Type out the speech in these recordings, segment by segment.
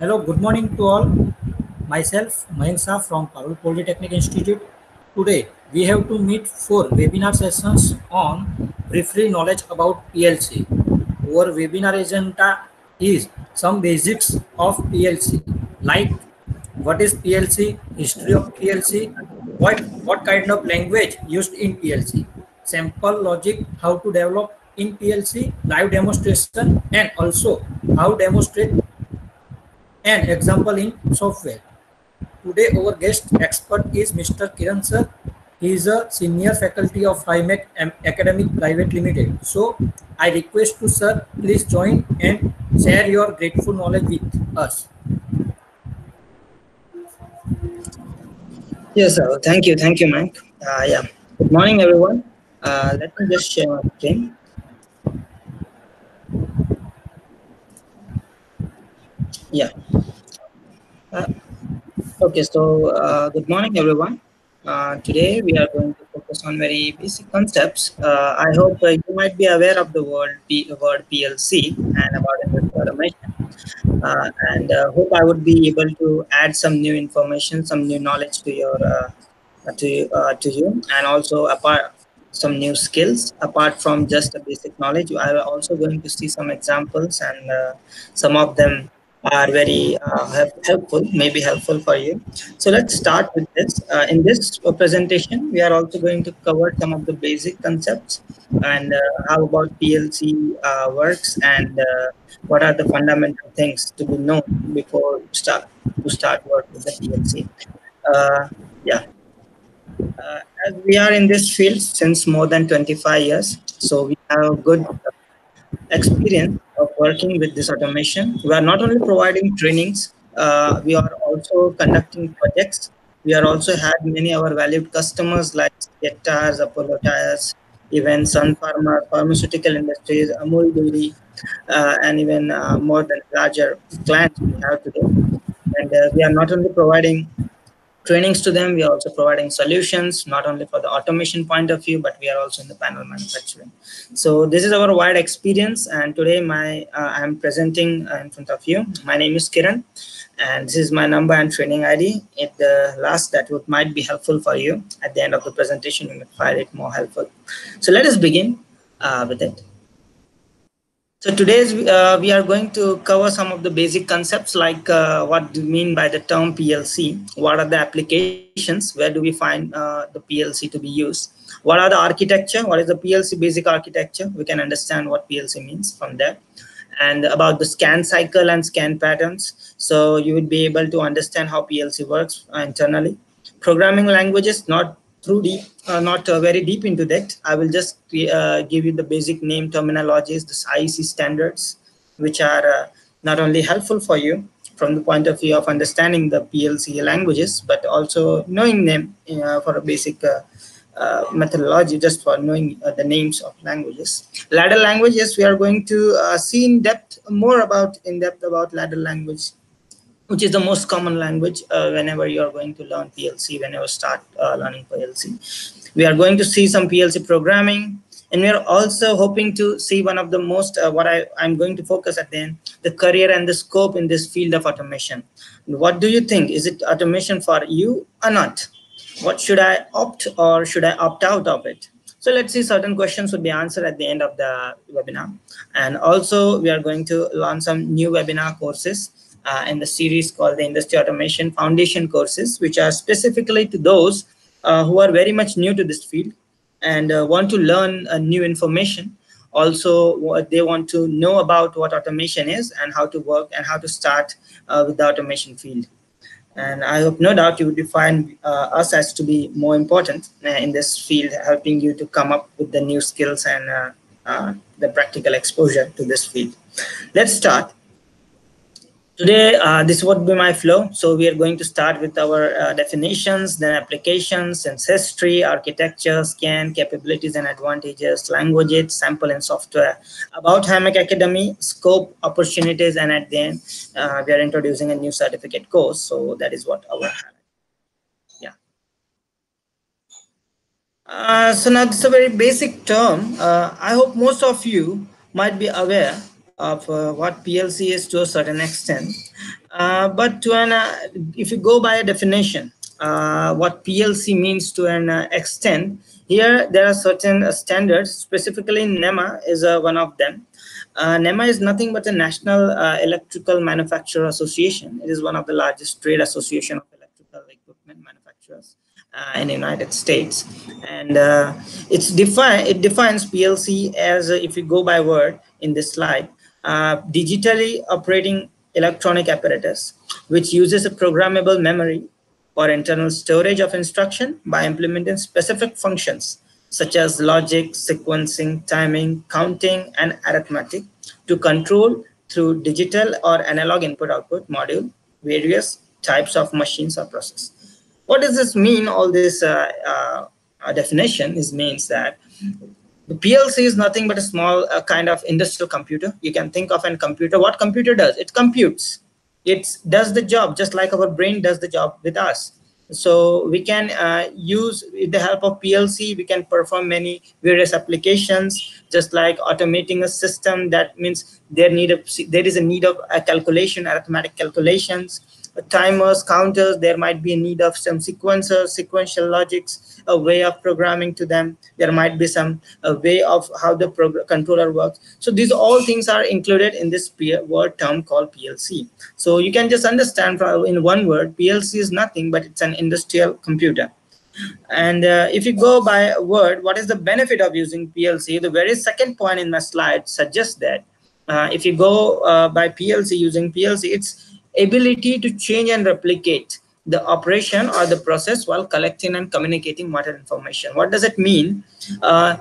Hello, good morning to all. Myself, Mayank Shah from Parul Polytechnic Institute. Today, we have to meet four webinar sessions on briefly knowledge about PLC. Our webinar agenda is some basics of PLC, like what is PLC, history of PLC, what, what kind of language used in PLC, sample logic, how to develop in PLC, live demonstration, and also how demonstrate an example in software. Today, our guest expert is Mr. Kiran sir. He is a senior faculty of HiMac Academic Private Limited. So, I request to sir, please join and share your grateful knowledge with us. Yes, sir. Thank you. Thank you, Mike. Uh, yeah. Good morning, everyone. Uh, let me just share my screen. Yeah. Uh, okay, so uh, good morning, everyone. Uh, today we are going to focus on very basic concepts. Uh, I hope uh, you might be aware of the word, P- word PLC and about industrial automation. Uh, and hope I would be able to add some new information, some new knowledge to your to to you, and also apart some new skills apart from just the basic knowledge. I am also going to see some examples, and some of them are very uh, helpful, maybe helpful for you. So let's start with this. Uh, in this presentation, we are also going to cover some of the basic concepts and uh, how about PLC uh, works and uh, what are the fundamental things to be known before start to start work with the PLC. Uh, yeah. as we are in this field since more than 25 years, so we have good experience of working with this automation. We are not only providing trainings, uh, we are also conducting projects. We are also had many our valued customers like Tires, Apollo Tires, even Sun Pharma, pharmaceutical industries, Amul Dairy, uh, and even uh, more than larger clients we have today. And uh, we are not only providing trainings to them. We are also providing solutions, not only for the automation point of view, but we are also in the panel manufacturing. So this is our wide experience. And today my uh, I'm presenting in front of you. My name is Kiran and this is my number and training ID. At the last that would might be helpful for you. At the end of the presentation, you may find it more helpful. So let us begin uh, with it. So today uh, we are going to cover some of the basic concepts like uh, what do you mean by the term PLC? What are the applications? Where do we find uh, the PLC to be used? What are the architecture? What is the PLC basic architecture? We can understand what PLC means from there. And about the scan cycle and scan patterns. So you would be able to understand how PLC works internally. Programming languages, not through deep, uh, not uh, very deep into that. I will just uh, give you the basic name terminologies, the IEC standards, which are uh, not only helpful for you from the point of view of understanding the PLC languages, but also knowing them uh, for a basic uh, methodology, just for knowing the names of languages. Ladder languages, we are going to see in depth more about in depth about ladder language which is the most common language uh, whenever you are going to learn PLC, whenever start uh, learning PLC. We are going to see some PLC programming, and we are also hoping to see one of the most, uh, what I, I'm going to focus at then, the career and the scope in this field of automation. What do you think? Is it automation for you or not? What should I opt or should I opt out of it? So let's see certain questions would be answered at the end of the webinar. And also we are going to launch some new webinar courses uh, in the series called the Industry Automation Foundation courses, which are specifically to those uh, who are very much new to this field and uh, want to learn uh, new information. Also, what they want to know about what automation is and how to work and how to start uh, with the automation field. And I hope no doubt you would find uh, us as to be more important in this field, helping you to come up with the new skills and the practical exposure to this field. Let's start. Today, uh, this would be my flow. So we are going to start with our uh, definitions, then applications, and history, architecture, scan, capabilities and advantages, languages, sample and software. About HiMac Academy, scope, opportunities, and at the end, uh, we are introducing a new certificate course. So that is what our yeah. Uh, so now this is a very basic term. Uh, I hope most of you might be aware of uh, what PLC is to a certain extent. Uh, but to an, uh, if you go by a definition, uh, what PLC means to an uh, extent, here there are certain standards, specifically NEMA is one of them. NEMA is nothing but a National Electrical Manufacturer Association. It is one of the largest trade association of electrical equipment manufacturers. Uh, in the United States, and uh, it's define it defines PLC as uh, if you go by word in this slide, digitally operating electronic apparatus, which uses a programmable memory for internal storage of instruction by implementing specific functions such as logic, sequencing, timing, counting, and arithmetic to control through digital or analog input-output module various types of machines or process. What does this mean? All this uh, uh, definition is means that the PLC is nothing but a small uh, kind of industrial computer. You can think of a computer. What computer does? It computes. It does the job just like our brain does the job with us. So we can uh, use with the help of PLC, we can perform many various applications, just like automating a system. That means there need a, there is a need of a calculation, arithmetic calculations timers, counters, there might be a need of some sequencers, sequential logics, a way of programming to them. There might be some a way of how the controller works. So these all things are included in this word term called PLC. So you can just understand from in one word, PLC is nothing but it's an industrial computer. And uh, if you go by word, what is the benefit of using PLC? The very second point in my slide suggests that uh, if you go uh, by PLC using PLC, it's ability to change and replicate the operation or the process while collecting and communicating matter information. What does it mean? Uh,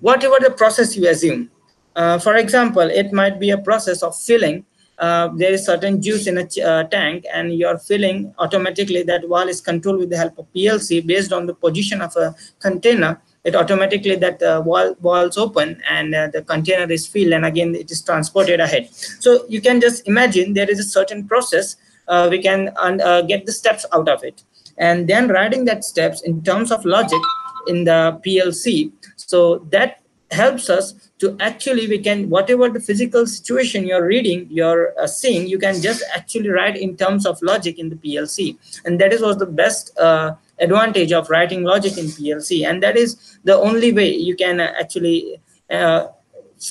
whatever the process you assume. Uh, for example, it might be a process of filling. Uh, there is certain juice in a uh, tank and you're filling automatically that wall is controlled with the help of PLC based on the position of a container it automatically that uh, wall walls open and uh, the container is filled and again it is transported ahead so you can just imagine there is a certain process uh, we can uh, get the steps out of it. And then writing that steps in terms of logic in the plc so that helps us to actually we can whatever the physical situation you're reading you're uh, seeing you can just actually write in terms of logic in the plc and that is was the best uh, advantage of writing logic in PLC. And that is the only way you can uh, actually uh,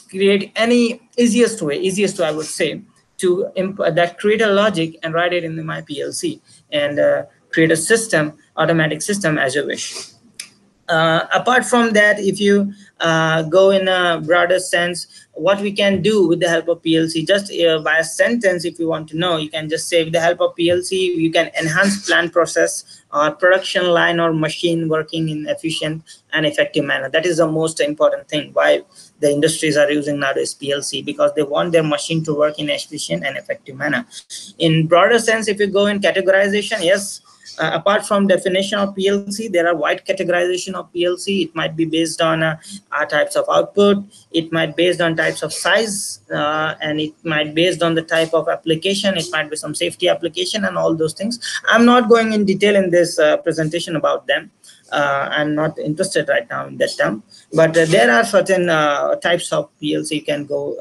create any easiest way, easiest way I would say, to that create a logic and write it in my PLC and uh, create a system, automatic system as you wish. Uh, apart from that, if you uh, go in a broader sense, what we can do with the help of PLC, just uh, by a sentence, if you want to know, you can just say with the help of PLC, you can enhance plant process or production line or machine working in efficient and effective manner. That is the most important thing why the industries are using nowadays PLC because they want their machine to work in efficient and effective manner. In broader sense, if you go in categorization, yes, uh, apart from definition of PLC, there are wide categorization of PLC. It might be based on uh, types of output. It might based on types of size, uh, and it might based on the type of application. It might be some safety application and all those things. I'm not going in detail in this uh, presentation about them. Uh, I'm not interested right now in that term, but uh, there are certain types of PLC you can go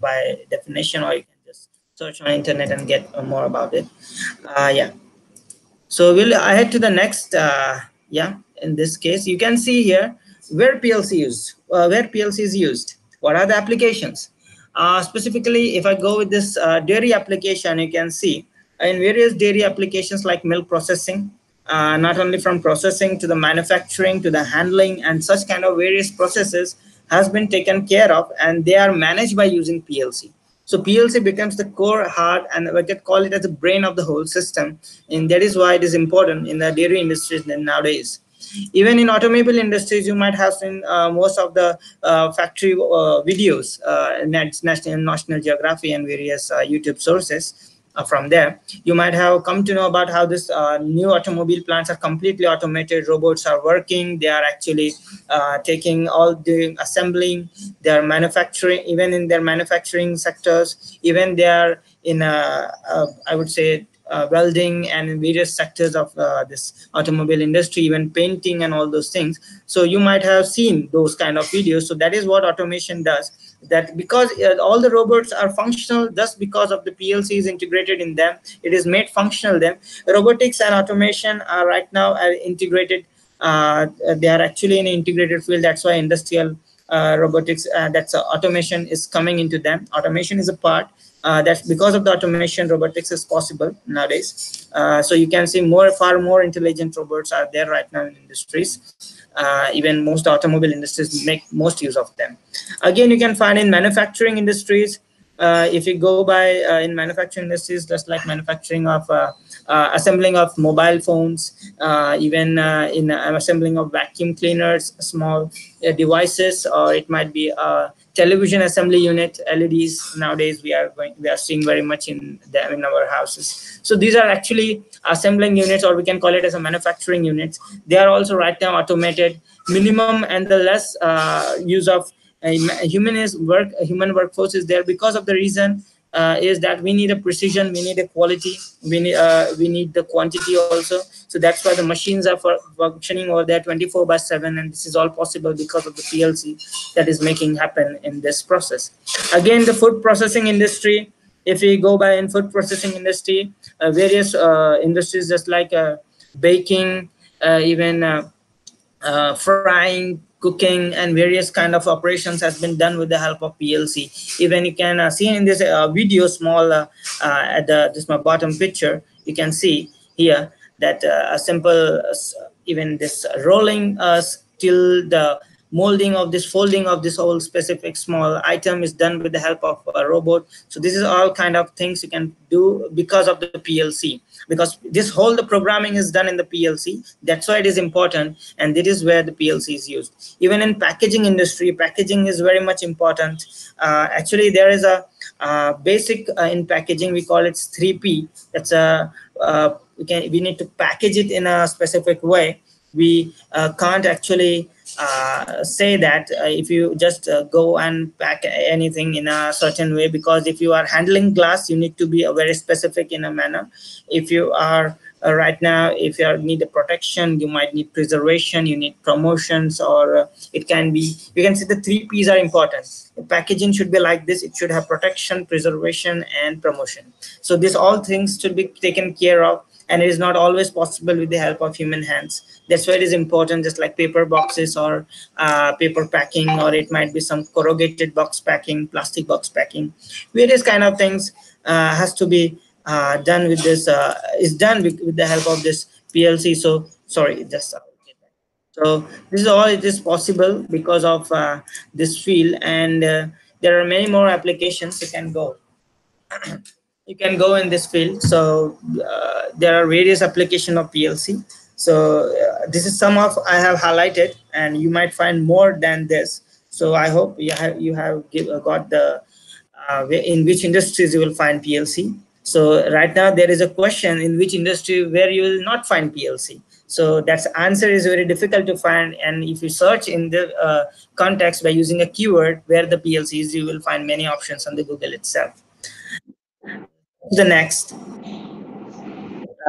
by definition, or you can just search on internet and get more about it. yeah. So we'll head to the next, uh, yeah, in this case, you can see here where PLC used, uh, where PLC is used. What are the applications? Uh, specifically, if I go with this uh, dairy application, you can see in various dairy applications like milk processing, uh, not only from processing to the manufacturing to the handling and such kind of various processes has been taken care of and they are managed by using PLC. So PLC becomes the core heart and we can call it as the brain of the whole system. And that is why it is important in the dairy industries nowadays. Even in automobile industries, you might have seen uh, most of the uh, factory uh, videos, uh, National, National Geographic and various uh, YouTube sources from there. You might have come to know about how this uh, new automobile plants are completely automated. Robots are working. They are actually uh, taking all the assembling. They are manufacturing, even in their manufacturing sectors. Even they are in, a, a, I would say, uh, welding and in various sectors of uh, this automobile industry, even painting and all those things. So you might have seen those kind of videos. So that is what automation does. That because uh, all the robots are functional just because of the PLC is integrated in them, it is made functional. Them robotics and automation are right now are integrated. Uh, they are actually in an integrated field. That's why industrial uh, robotics, uh, that's automation is coming into them. Automation is a part uh, that's because of the automation robotics is possible nowadays. Uh, so you can see more far more intelligent robots are there right now in industries. Uh, even most automobile industries make most use of them. Again you can find in manufacturing industries. Uh, if you go by uh, in manufacturing industries just like manufacturing of uh, assembling of mobile phones even in assembling of vacuum cleaners small devices or it might be television assembly unit leds nowadays we are going we are seeing very much in them in our houses. So these are actually assembling units or we can call it as a manufacturing units. They are also right now automated. Minimum and the less uh, use of uh, human is work human workforce is there because of the reason uh, is that we need a precision, we need a quality, we need uh, we need the quantity also. So that's why the machines are for functioning over there 24 by 7, and this is all possible because of the PLC that is making happen in this process. Again, the food processing industry. If we go by in food processing industry, uh, various uh, industries just like uh, baking, uh, even frying, cooking and various kind of operations has been done with the help of PLC. Even you can uh, see in this uh, video small uh, at the, this my bottom picture, you can see here that a simple, even this rolling till the molding of this folding of this whole specific small item is done with the help of a robot. So this is all kind of things you can do because of the plc because this whole the programming is done in the plc that's why it is important and this is where the plc is used. Even in packaging industry packaging is very much important. Uh, actually there is a uh, basic uh, in packaging we call it 3p that's a uh, we can we need to package it in a specific way. We uh, can't actually uh, say that uh, if you just uh, go and pack anything in a certain way because if you are handling glass you need to be very specific in a manner. If you are uh, right now if you are, need a protection you might need preservation you need promotions or uh, it can be you can see the three p's are important. The packaging should be like this. It should have protection preservation and promotion. So these all things should be taken care of and it is not always possible with the help of human hands. That's why it is important just like paper boxes or uh, paper packing or it might be some corrugated box packing plastic box packing. Various kind of things uh, has to be uh, done with this uh, is done with, with, the help of this plc so sorry just uh, so this is all it is possible because of uh, this field and there are many more applications you can go you can go in this field so there are various application of plc so uh, this is some of I have highlighted, and you might find more than this. So I hope you have you have give, uh, got the uh, in which industries you will find PLC. So right now there is a question in which industry where you will not find PLC. So that answer is very difficult to find. And if you search in the uh, context by using a keyword where the PLC is, you will find many options on the Google itself. The next.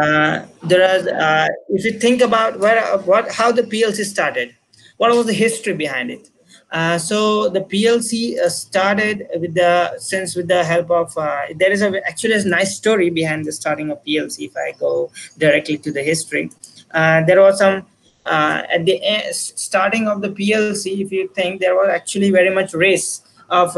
Uh, there are uh, if you think about where what how the plc started what was the history behind it? Uh, so the plc uh, started with the since with the help of uh, there is a actually a nice story behind the starting of plc if i go directly to the history. Uh, there was some at the starting of the plc if you think there was actually very much race of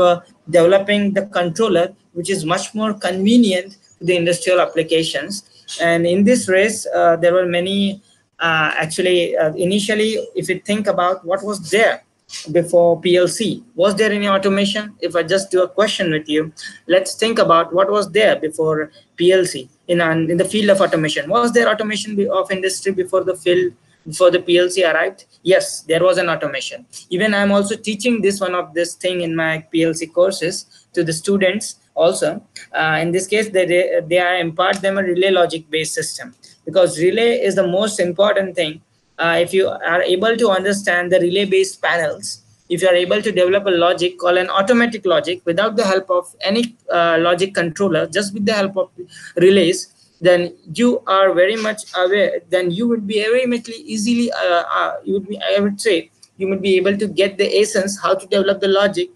developing the controller which is much more convenient to the industrial applications and in this race, uh, there were many, uh, actually, uh, initially, if you think about what was there before PLC, was there any automation? If I just do a question with you, let's think about what was there before PLC in, in the field of automation. Was there automation of industry before the field before the PLC arrived? Yes, there was an automation. Even I'm also teaching this one of this thing in my PLC courses to the students also uh, in this case they, they are impart them a relay logic based system. Because relay is the most important thing. Uh, if you are able to understand the relay based panels if you are able to develop a logic called an automatic logic without the help of any uh, logic controller just with the help of relays then you are very much aware then you would be very much easily uh, uh, you would be i would say you would be able to get the essence how to develop the logic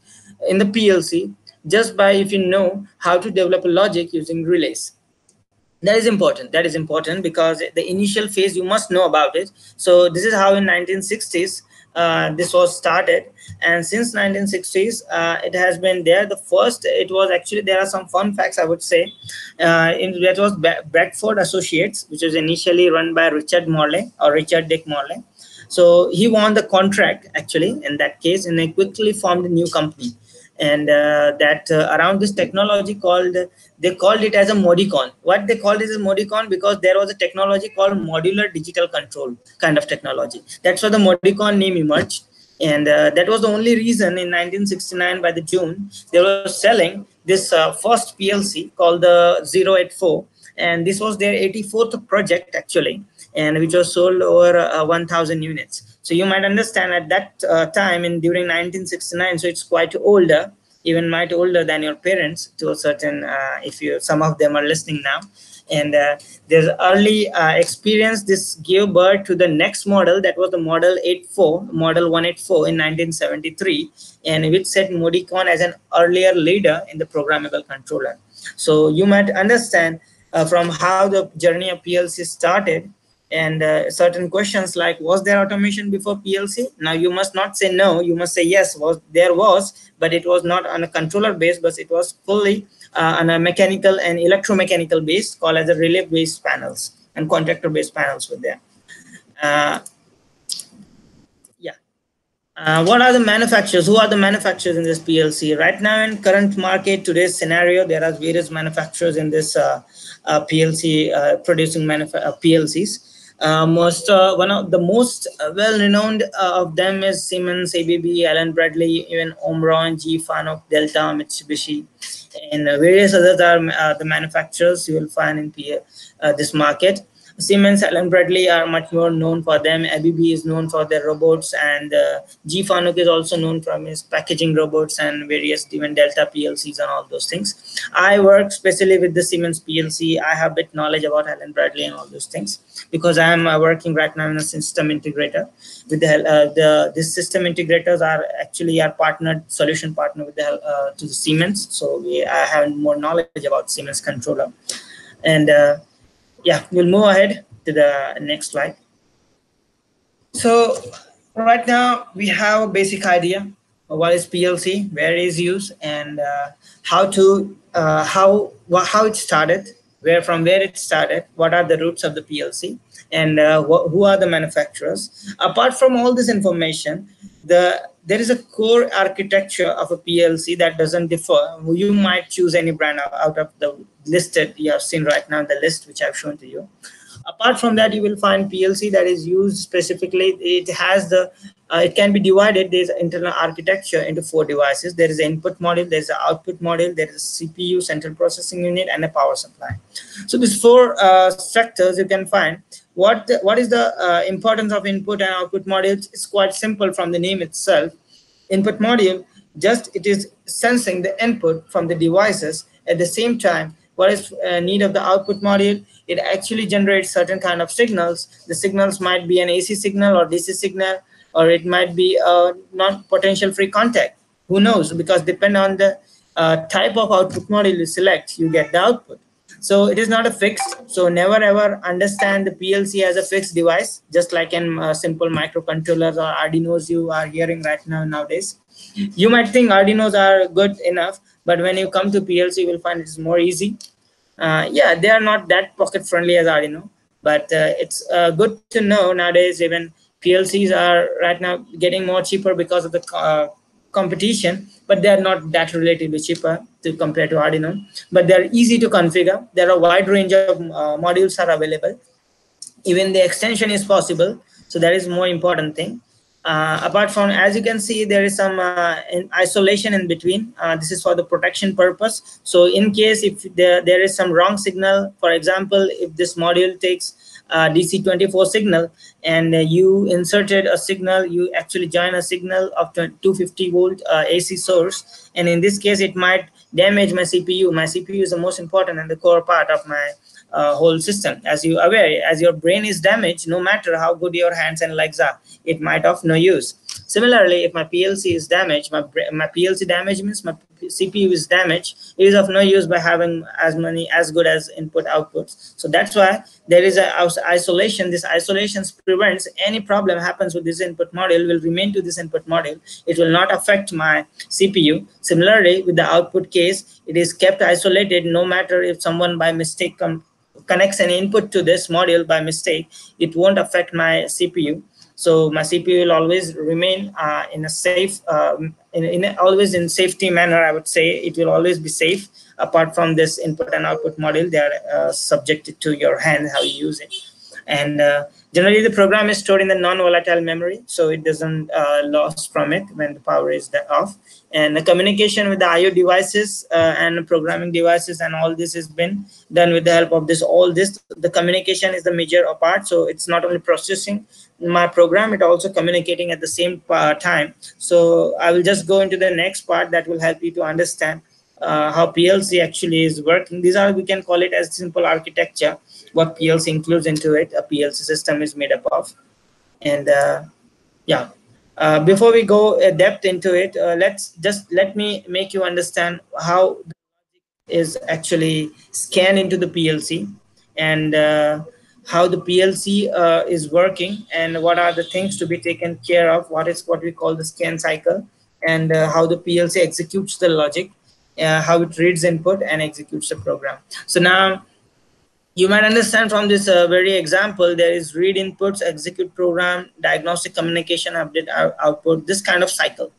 in the plc just by if you know how to develop a logic using relays. That is important. That is important because the initial phase you must know about it. So this is how in 1960s uh, this was started. And since 1960s uh, it has been there. The first it was actually there are some fun facts i would say. Uh, in that was Bedford associates which was initially run by richard morley or richard dick morley. So he won the contract actually in that case and they quickly formed a new company and uh, that uh, around this technology called they called it as a modicon. What they called as modicon? Because there was a technology called modular digital control kind of technology. That's why the modicon name emerged. And uh, that was the only reason in 1969 by the june they were selling this uh, first plc called the 084 and this was their 84th project actually and which was sold over uh, 1000 units so you might understand at that uh, time in during 1969 so it's quite older even might older than your parents to a certain uh, if you some of them are listening now. And uh, there's early uh, experience this gave birth to the next model that was the model 84 model 184 in 1973 and which set modicon as an earlier leader in the programmable controller. So you might understand uh, from how the journey of plc started and uh, certain questions like was there automation before plc now you must not say no. You must say yes. Was there was but it was not on a controller base but it was fully uh, on a mechanical and electromechanical base called as a relay based panels and contactor based panels were there. Uh, yeah. Uh, what are the manufacturers who are the manufacturers in this plc right now in current market today's scenario there are various manufacturers in this uh, uh, plc producing plcs most uh, one of the most uh, well-renowned uh, of them is Siemens, ABB, Allen Bradley, even Omron, GE, Fanuc, Delta, Mitsubishi, and various others are the manufacturers you will find in this market. Siemens, Allen Bradley are much more known for them. ABB is known for their robots, and uh, GE Fanuc is also known from his packaging robots and various even Delta PLCs and all those things. I work especially with the Siemens PLC. I have a bit knowledge about Allen Bradley and all those things because I am uh, working right now in a system integrator. With the uh, the this system integrators are actually our partner solution partner with the uh, to the Siemens. So we I have more knowledge about Siemens controller, and uh, yeah, we'll move ahead to the next slide. So right now we have a basic idea of what is PLC, where it is used, and uh, how to uh, how how it started, where from where it started, what are the roots of the PLC, and uh, wh who are the manufacturers. Apart from all this information, the there is a core architecture of a PLC that doesn't differ. You might choose any brand out of the listed you have seen right now the list which I've shown to you. Apart from that, you will find PLC that is used specifically. It has the uh, it can be divided. There's internal architecture into four devices. There is an input module, there's an output module, there is a CPU, central processing unit, and a power supply. So these four uh, structures you can find. What what is the uh, importance of input and output modules? It's quite simple from the name itself. Input module just it is sensing the input from the devices at the same time what is uh, need of the output module it actually generates certain kind of signals the signals might be an ac signal or dc signal or it might be a non potential free contact who knows because depend on the uh, type of output module you select you get the output so it is not a fixed so never ever understand the plc as a fixed device just like in uh, simple microcontrollers or arduinos you are hearing right now nowadays. You might think arduinos are good enough but when you come to plc you will find it's more easy. Uh, yeah they are not that pocket friendly as arduino but uh, it's uh, good to know nowadays even plcs are right now getting more cheaper because of the uh, competition but they are not that relatively cheaper to compare to arduino but they're easy to configure there are wide range of uh, modules are available even the extension is possible so that is more important thing uh, apart from, as you can see, there is some uh, isolation in between. Uh, this is for the protection purpose. So in case if there, there is some wrong signal, for example, if this module takes Uh, DC24 signal and uh, you inserted a signal, you actually join a signal of 250 volt uh, AC source. And in this case, it might damage my cpu my cpu is the most important and the core part of my uh, whole system as you aware as your brain is damaged no matter how good your hands and legs are it might of no use. Similarly if my plc is damaged my my plc damage means my cpu is damaged it is of no use by having as many as good as input outputs. So that's why there is a isolation. This isolation prevents any problem happens with this input module will remain to this input module. It will not affect my cpu similarly with the output case it is kept isolated no matter if someone by mistake connects an input to this module by mistake, it won't affect my CPU. So my CPU will always remain uh, in a safe, um, in, in a, always in safety manner, I would say it will always be safe. Apart from this input and output module, they are uh, subjected to your hand, how you use it. And uh, generally the program is stored in the non-volatile memory, so it doesn't uh, lost from it when the power is off. And the communication with the IO devices uh, and programming devices and all this has been done with the help of this. All this, the communication is the major part. So it's not only processing my program, it also communicating at the same uh, time. So I will just go into the next part that will help you to understand uh, how PLC actually is working. These are, we can call it as simple architecture what PLC includes into it. A PLC system is made up of. And uh, yeah, uh, before we go uh, depth into it, uh, let's just let me make you understand how is actually scanned into the PLC and how the PLC uh, is working and what are the things to be taken care of. What is what we call the scan cycle and how the PLC executes the logic, how it reads input and executes the program. So now you might understand from this uh, very example, there is read inputs, execute program, diagnostic communication, update output, this kind of cycle.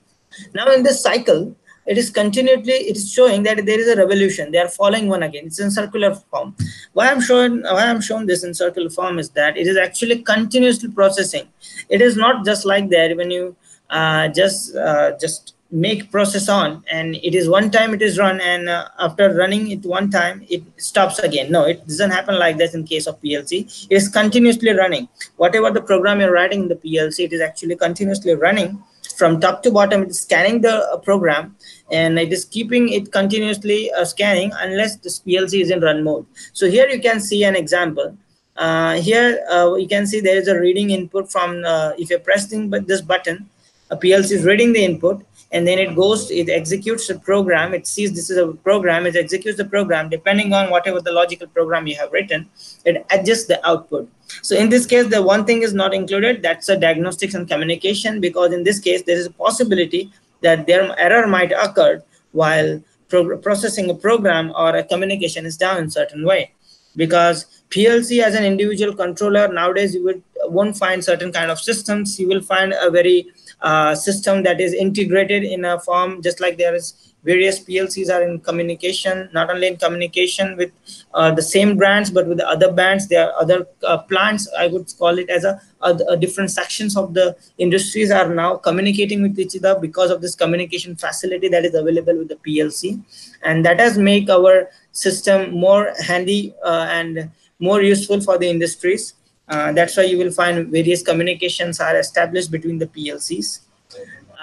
Now in this cycle, it is continually, it is showing that there is a revolution. They are following one again. It's in circular form. Why I'm showing, why I'm showing this in circular form is that it is actually continuously processing. It is not just like that when you uh, just, uh, just make process on and it is one time it is run and uh, after running it one time it stops again no it doesn't happen like that in case of plc it is continuously running whatever the program you're writing in the plc it is actually continuously running from top to bottom it is scanning the uh, program and it is keeping it continuously uh, scanning unless this plc is in run mode. So here you can see an example. Uh, here uh, you can see there is a reading input from uh, if you're pressing this button a plc is reading the input and then it goes it executes the program. It sees this is a program it executes the program. Depending on whatever the logical program you have written it adjusts the output. So in this case the one thing is not included. That's a diagnostics and communication because in this case there is a possibility that their error might occur while pro processing a program or a communication is down in certain way. Because plc as an individual controller nowadays you would won't find certain kind of systems. You will find a very uh, system that is integrated in a form just like there is various PLCs are in communication, not only in communication with uh, the same brands, but with the other brands, There are other uh, plants, I would call it as a, a, a, different sections of the industries are now communicating with each other because of this communication facility that is available with the PLC. And that has make our system more handy uh, and more useful for the industries. Uh, that's why you will find various communications are established between the PLCs.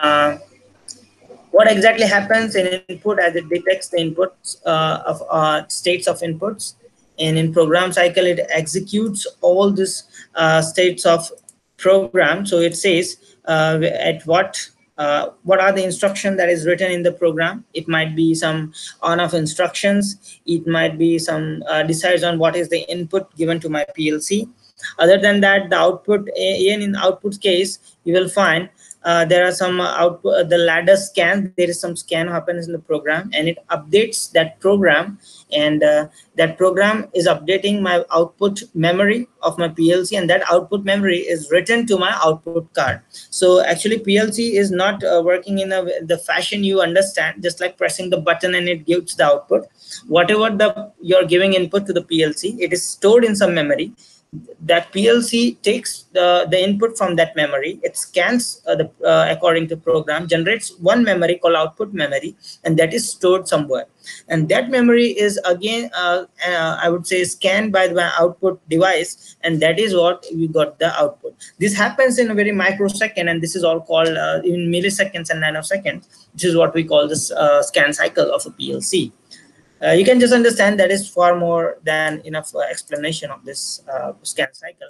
Uh, what exactly happens in input as it detects the inputs uh, of uh, states of inputs and in program cycle it executes all these uh, states of program. So it says uh, at what uh, what are the instruction that is written in the program? It might be some on off instructions. It might be some uh, decides on what is the input given to my plc other than that, the output, even in output case, you will find uh, there are some output, uh, the ladder scan, there is some scan happens in the program and it updates that program and uh, that program is updating my output memory of my PLC and that output memory is written to my output card. So actually PLC is not uh, working in a, the fashion you understand, just like pressing the button and it gives the output. Whatever the you're giving input to the PLC, it is stored in some memory that PLC takes the, the input from that memory, it scans uh, the uh, according to program, generates one memory called output memory, and that is stored somewhere. And that memory is again, uh, uh I would say, scanned by the output device, and that is what we got the output. This happens in a very microsecond, and this is all called uh, in milliseconds and nanoseconds, which is what we call this uh, scan cycle of a PLC. Uh, you can just understand that is far more than enough uh, explanation of this uh, scan cycle.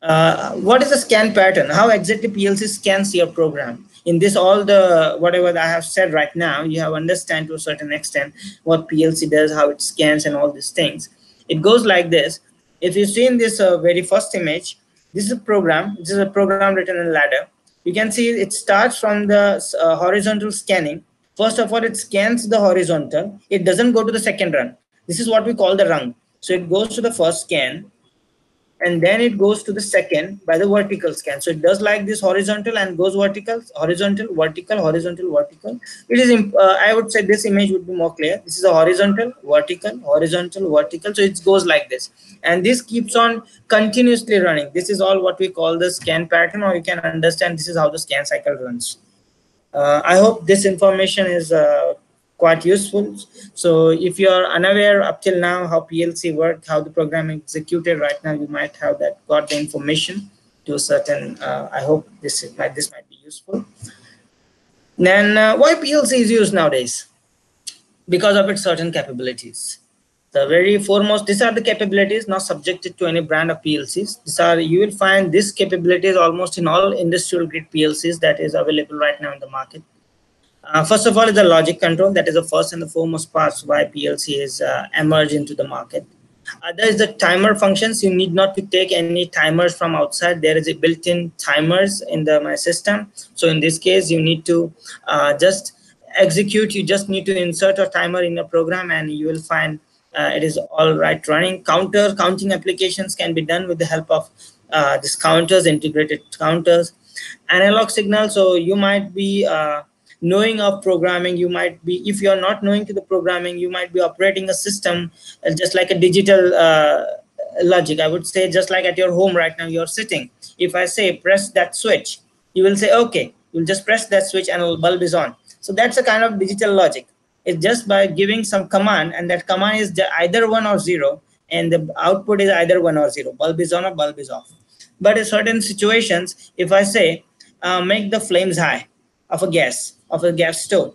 Uh, what is the scan pattern? How exactly PLC scans your program? In this, all the whatever I have said right now, you have understand to a certain extent what PLC does, how it scans, and all these things. It goes like this. If you see in this uh, very first image, this is a program. This is a program written in ladder. You can see it starts from the horizontal scanning First of all, it scans the horizontal. It doesn't go to the second rung. This is what we call the rung. So it goes to the first scan and then it goes to the second by the vertical scan. So it does like this horizontal and goes vertical, horizontal, vertical, horizontal, vertical. It is, uh, I would say this image would be more clear. This is a horizontal, vertical, horizontal, vertical. So it goes like this. And this keeps on continuously running. This is all what we call the scan pattern or you can understand this is how the scan cycle runs. Uh, I hope this information is uh, quite useful. So if you're unaware up till now how PLC work, how the program executed right now, you might have that got the information to a certain, uh, I hope this might, this might be useful. Then uh, why PLC is used nowadays? Because of its certain capabilities. The very foremost, these are the capabilities not subjected to any brand of PLCs. These are, you will find these capabilities almost in all industrial grade PLCs that is available right now in the market. Uh, first of all, is the logic control. That is the first and the foremost parts why PLC is uh, emerged into the market. Other is the timer functions. You need not to take any timers from outside. There is a built-in timers in the my system. So in this case, you need to uh, just execute. You just need to insert a timer in a program, and you will find uh, it is all right running. Counter counting applications can be done with the help of uh, these counters, integrated counters. Analog signal, so you might be uh, knowing of programming, you might be, if you're not knowing to the programming, you might be operating a system uh, just like a digital uh, logic. I would say just like at your home right now, you're sitting. If I say press that switch, you will say, okay, you'll just press that switch and the bulb is on. So that's a kind of digital logic is just by giving some command and that command is either one or zero and the output is either one or zero. Bulb is on or bulb is off. But in certain situations if i say uh, make the flames high of a gas of a gas stove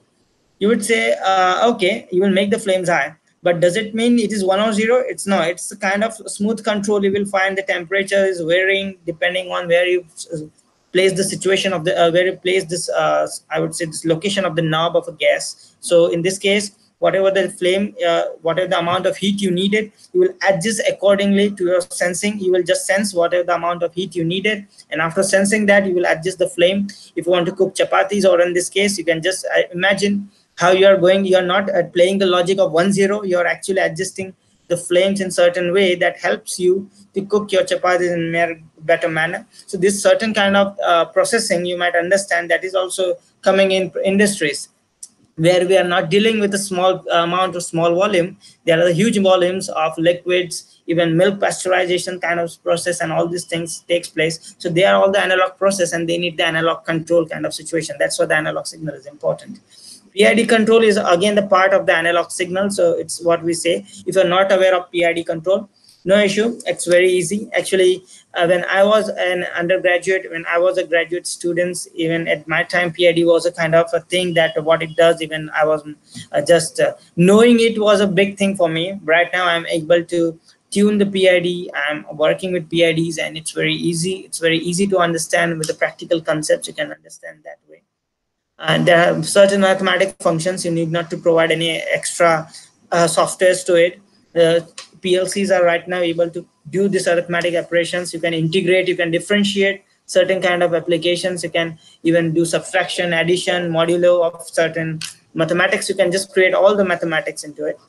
you would say uh, okay you will make the flames high. But does it mean it is one or zero? It's no it's a kind of smooth control. You will find the temperature is varying depending on where you place the situation of the uh, where you place this uh, i would say this location of the knob of a gas. So in this case whatever the flame uh, whatever the amount of heat you needed you will adjust accordingly to your sensing. You will just sense whatever the amount of heat you needed. And after sensing that you will adjust the flame. If you want to cook chapatis or in this case you can just uh, imagine how you are going. You are not uh, playing the logic of one zero. You are actually adjusting the flames in certain way that helps you to cook your chapatis in a better manner. So this certain kind of uh, processing you might understand that is also coming in industries where we are not dealing with a small amount of small volume. There are huge volumes of liquids, even milk pasteurization kind of process and all these things takes place. So they are all the analog process and they need the analog control kind of situation. That's why the analog signal is important. PID control is again the part of the analog signal. So it's what we say. If you're not aware of PID control, no issue. It's very easy. Actually, uh, when I was an undergraduate, when I was a graduate student, even at my time, PID was a kind of a thing that what it does, even I was uh, just uh, knowing it was a big thing for me. Right now, I'm able to tune the PID. I'm working with PIDs and it's very easy. It's very easy to understand with the practical concepts. You can understand that way. And there are certain mathematic functions. You need not to provide any extra uh, softwares to it. Uh, PLCs are right now able to do this arithmetic operations. You can integrate, you can differentiate certain kind of applications. You can even do subtraction, addition, modulo of certain mathematics. You can just create all the mathematics into it.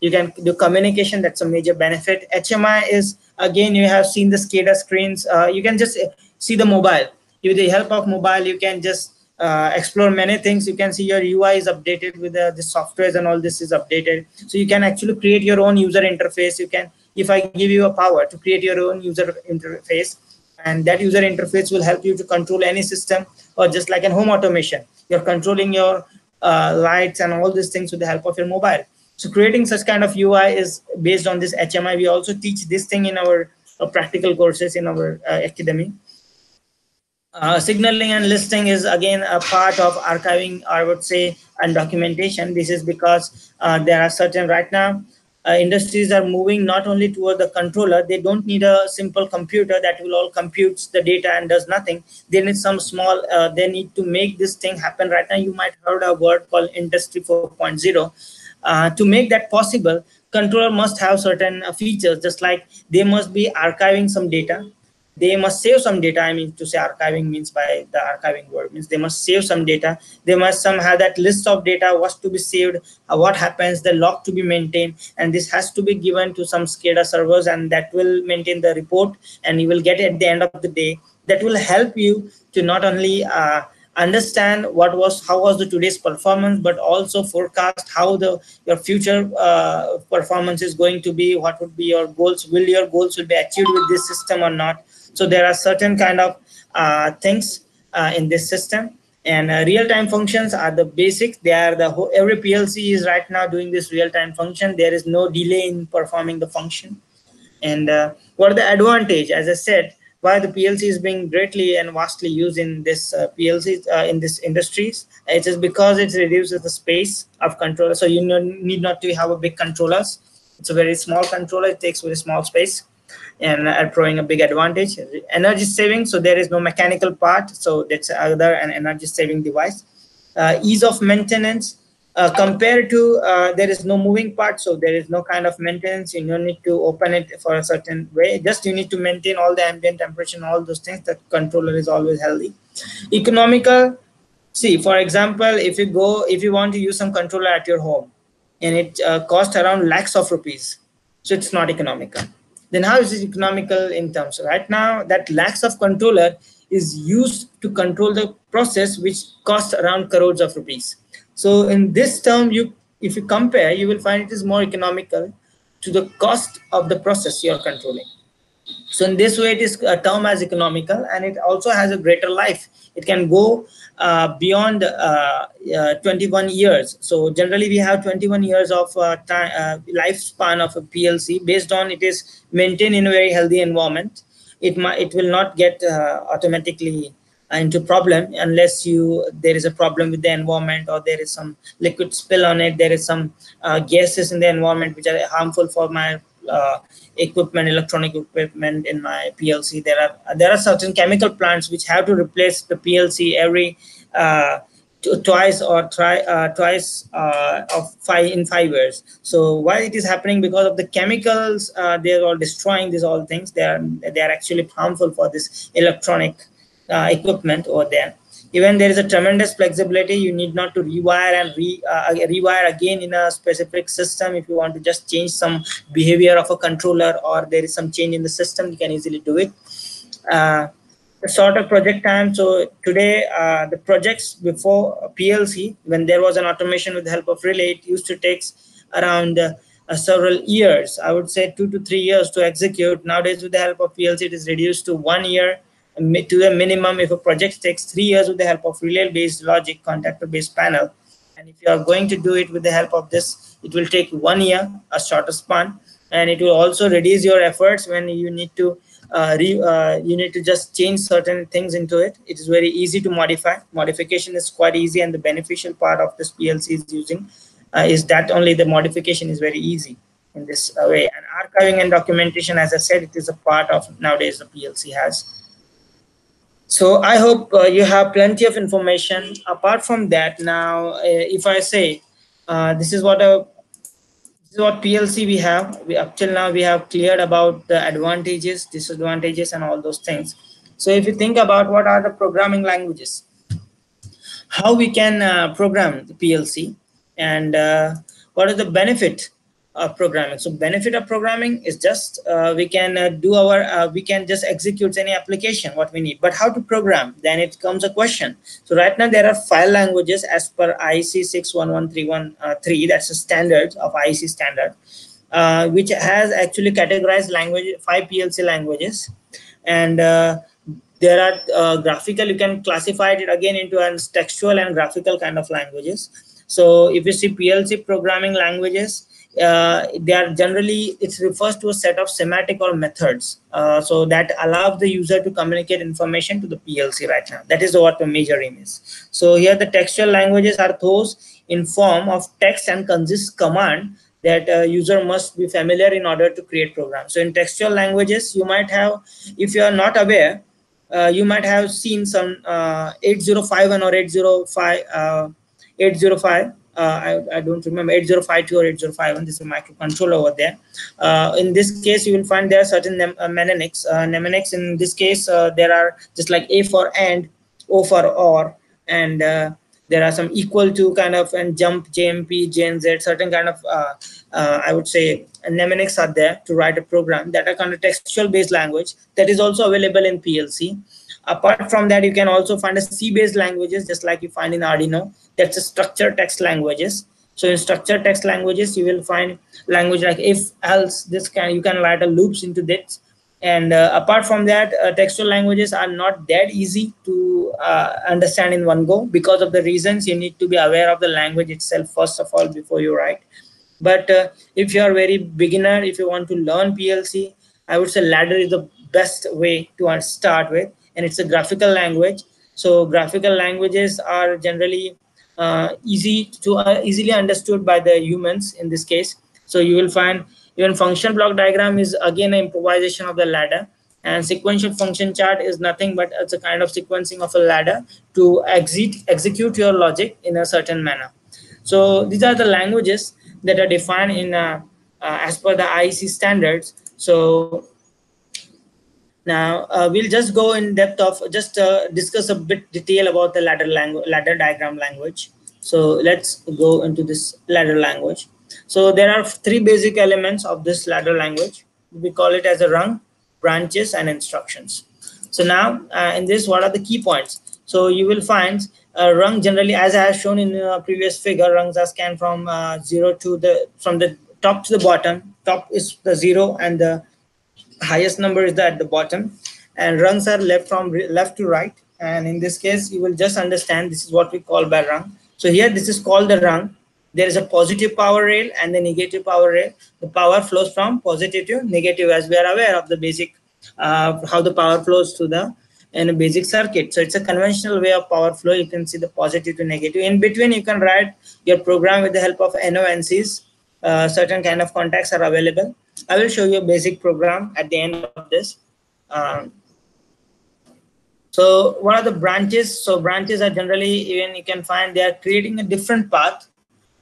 You can do communication. That's a major benefit. HMI is, again, you have seen the SCADA screens. Uh, you can just see the mobile. With the help of mobile, you can just uh, explore many things. You can see your UI is updated with the, the softwares and all this is updated. So you can actually create your own user interface. You can if I give you a power to create your own user interface, and that user interface will help you to control any system or just like an home automation, you're controlling your uh, lights and all these things with the help of your mobile. So creating such kind of UI is based on this HMI. We also teach this thing in our uh, practical courses in our uh, academy. Uh, signaling and listing is again a part of archiving, I would say, and documentation. This is because uh, there are certain right now uh, industries are moving not only toward the controller, they don't need a simple computer that will all computes the data and does nothing. They need some small, uh, they need to make this thing happen. Right now, you might heard a word called Industry 4.0. Uh, to make that possible, controller must have certain features, just like they must be archiving some data they must save some data i mean to say archiving means by the archiving word means they must save some data. They must some have that list of data what's to be saved uh, what happens the log to be maintained and this has to be given to some scada servers and that will maintain the report and you will get at the end of the day. That will help you to not only uh, understand what was how was the today's performance but also forecast how the your future uh, performance is going to be what would be your goals will your goals will be achieved with this system or not so there are certain kind of uh, things uh, in this system and uh, real-time functions are the basic. They are the whole, every PLC is right now doing this real-time function. There is no delay in performing the function. And uh, what are the advantage? As I said, why the PLC is being greatly and vastly used in this uh, PLC uh, in this industries. It is because it reduces the space of controller. So you need not to have a big controllers. It's a very small controller. It takes very small space and are throwing a big advantage. Energy saving, so there is no mechanical part, so that's other an energy saving device. Uh, ease of maintenance, uh, compared to uh, there is no moving part, so there is no kind of maintenance. You don't need to open it for a certain way. Just you need to maintain all the ambient temperature and all those things. That controller is always healthy. Economical. See, for example, if you go, if you want to use some controller at your home, and it uh, costs around lakhs of rupees, so it's not economical then how is it economical in terms right now that lacks of controller is used to control the process which costs around crores of rupees. So in this term you if you compare you will find it is more economical to the cost of the process you are controlling. So in this way it is a term as economical and it also has a greater life. It can go beyond uh, uh, 21 years. So generally we have 21 years of uh, time, uh, lifespan of a PLC based on it is maintained in a very healthy environment. It might, it will not get uh, automatically into problem unless you there is a problem with the environment or there is some liquid spill on it. There is some gases in the environment which are harmful for my uh, equipment, electronic equipment in my PLC. There are there are certain chemical plants which have to replace the PLC every uh, twice or try uh, twice uh, of five in five years. So why it is happening because of the chemicals uh, they are all destroying these all things. They are they are actually harmful for this electronic uh, equipment over there even there is a tremendous flexibility. You need not to rewire and re, uh, rewire again in a specific system. If you want to just change some behavior of a controller or there is some change in the system you can easily do it. Uh, sort of project time so today uh, the projects before plc when there was an automation with the help of relay it used to take around uh, several years. I would say two to three years to execute. Nowadays with the help of plc it is reduced to one year to the minimum if a project takes three years with the help of relay-based logic contactor-based panel. And if you are going to do it with the help of this, it will take one year, a shorter span, and it will also reduce your efforts when you need to uh, re, uh, you need to just change certain things into it. It is very easy to modify. Modification is quite easy, and the beneficial part of this PLC is using uh, is that only the modification is very easy in this way. And archiving and documentation, as I said, it is a part of nowadays the PLC has. So I hope uh, you have plenty of information. Apart from that, now uh, if I say uh, this is what a this is what PLC we have. We up till now we have cleared about the advantages, disadvantages, and all those things. So if you think about what are the programming languages, how we can uh, program the PLC, and uh, what is the benefit uh, programming. So benefit of programming is just uh, we can uh, do our uh, we can just execute any application what we need. But how to program? Then it comes a question. So right now there are file languages as per IEC 61131 uh, that's the standard of IEC standard. uh, which has actually categorized language five PLC languages, and uh, there are graphical. You can classify it again into an textual and graphical kind of languages. So if you see PLC programming languages, uh, they are generally it refers to a set of semantic or methods. Uh, so that allows the user to communicate information to the plc right now. That is what the major aim is. So here the textual languages are those in form of text and consist command that a user must be familiar in order to create programs. So in textual languages you might have if you are not aware uh, you might have seen some uh, 8051 or 805 uh, 805 uh, I, I, don't remember. 8052 or 8051 this is a microcontroller over there. Uh, in this case you will find there are certain uh, mnemonics. Uh, mnemonics in this case uh, there are just like a for and o for or and uh, there are some equal to kind of and jump jmp jnz certain kind of uh, i would say mnemonics are there to write a program that are kind of textual based language that is also available in plc apart from that you can also find a c based languages just like you find in arduino that's a structured text languages. So in structured text languages you will find language like if else this can you can write a loops into this. And uh, apart from that uh, textual languages are not that easy to uh, understand in one go. Because of the reasons you need to be aware of the language itself first of all before you write. But uh, if you are very beginner if you want to learn plc i would say ladder is the best way to start with. And it's a graphical language. So graphical languages are generally easy to uh, easily understood by the humans in this case. So you will find even function block diagram is again an improvisation of the ladder. And sequential function chart is nothing but it's a kind of sequencing of a ladder to exit, execute your logic in a certain manner. So these are the languages that are defined in uh, uh, as per the IEC standards. So now uh, we'll just go in depth of just uh, discuss a bit detail about the ladder language, ladder diagram language. So let's go into this ladder language. So there are three basic elements of this ladder language. We call it as a rung, branches, and instructions. So now uh, in this, what are the key points? So you will find a rung generally, as I have shown in the previous figure, rungs are scanned from uh, zero to the from the top to the bottom. Top is the zero, and the highest number is at the bottom and rungs are left from left to right. And in this case you will just understand this is what we call by rung. So here this is called the rung. There is a positive power rail and the negative power rail. The power flows from positive to negative as we are aware of the basic uh, how the power flows to the in a basic circuit. So it's a conventional way of power flow. You can see the positive to negative. In between you can write your program with the help of NONCs uh, certain kind of contacts are available I will show you a basic program at the end of this. Um, so what are the branches? So branches are generally even you can find they are creating a different path.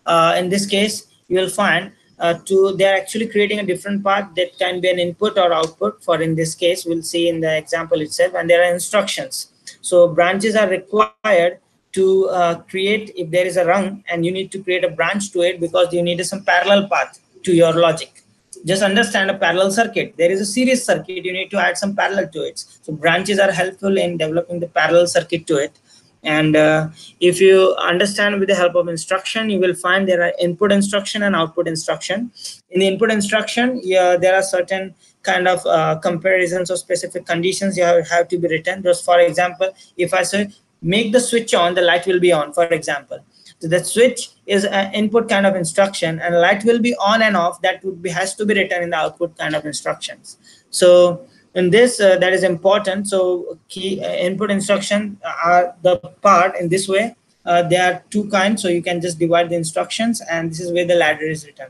Uh, in this case, you will find uh, to they are actually creating a different path that can be an input or output. For in this case, we'll see in the example itself, and there are instructions. So branches are required to uh, create if there is a rung and you need to create a branch to it because you need some parallel path to your logic just understand a parallel circuit. There is a series circuit, you need to add some parallel to it. So branches are helpful in developing the parallel circuit to it. And uh, if you understand with the help of instruction, you will find there are input instruction and output instruction. In the input instruction, yeah, there are certain kind of uh, comparisons or specific conditions you have, have to be written. Just for example, if I say make the switch on, the light will be on, for example so the switch is an input kind of instruction and light will be on and off that would be has to be written in the output kind of instructions. So in this uh, that is important. So key uh, input instruction are the part in this way. Uh, there are two kinds. So you can just divide the instructions and this is where the ladder is written.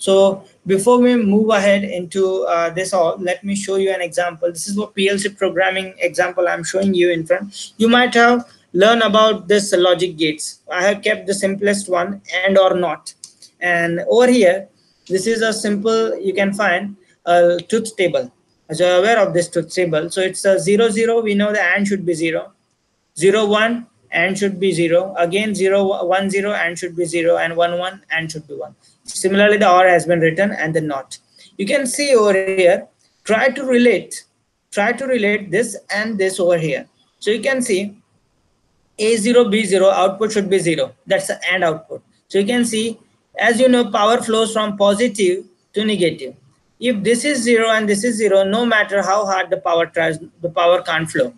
So before we move ahead into uh, this all, let me show you an example. This is what PLC programming example I'm showing you in front. You might have learn about this logic gates. I have kept the simplest one and or not. And over here, this is a simple, you can find a truth table. As you're aware of this truth table. So it's a zero, zero, we know the and should be zero. Zero, one, and should be zero. Again, zero, one, zero, and should be zero. And one, one, and should be one. Similarly, the or has been written and the not. You can see over here, try to relate, try to relate this and this over here. So you can see a0, B0, output should be 0. That's the end output. So you can see, as you know, power flows from positive to negative. If this is zero and this is zero, no matter how hard the power tries, the power can't flow.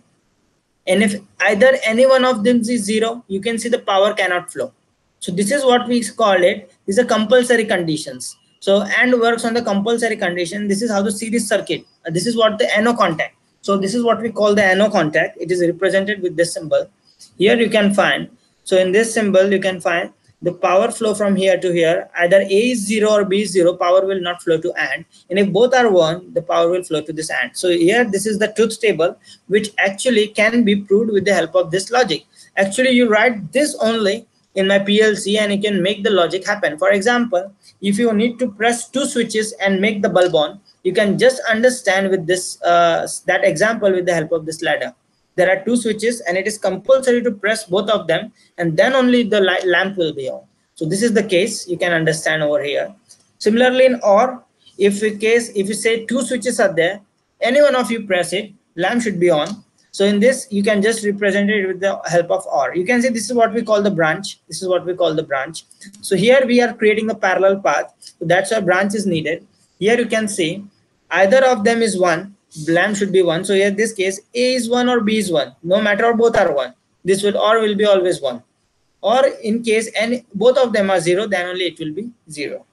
And if either any one of them is zero, you can see the power cannot flow. So this is what we call it. These are compulsory conditions. So and works on the compulsory condition. This is how the series circuit. Uh, this is what the NO contact. So this is what we call the NO contact. It is represented with this symbol. Here you can find. So in this symbol, you can find the power flow from here to here. Either a is 0 or b is 0 power will not flow to AND. And if both are 1 the power will flow to this AND. So here this is the truth table which actually can be proved with the help of this logic. Actually you write this only in my PLC and you can make the logic happen. For example if you need to press two switches and make the bulb on you can just understand with this uh, that example with the help of this ladder there are two switches and it is compulsory to press both of them and then only the lamp will be on. So this is the case you can understand over here. Similarly in or if in case if you say two switches are there any one of you press it lamp should be on. So in this you can just represent it with the help of or. You can say this is what we call the branch. This is what we call the branch. So here we are creating a parallel path. So that's why branch is needed. Here you can see either of them is one lamp should be 1 so in this case a is 1 or b is 1 no matter or both are 1 this will or will be always 1 or in case any both of them are 0 then only it will be 0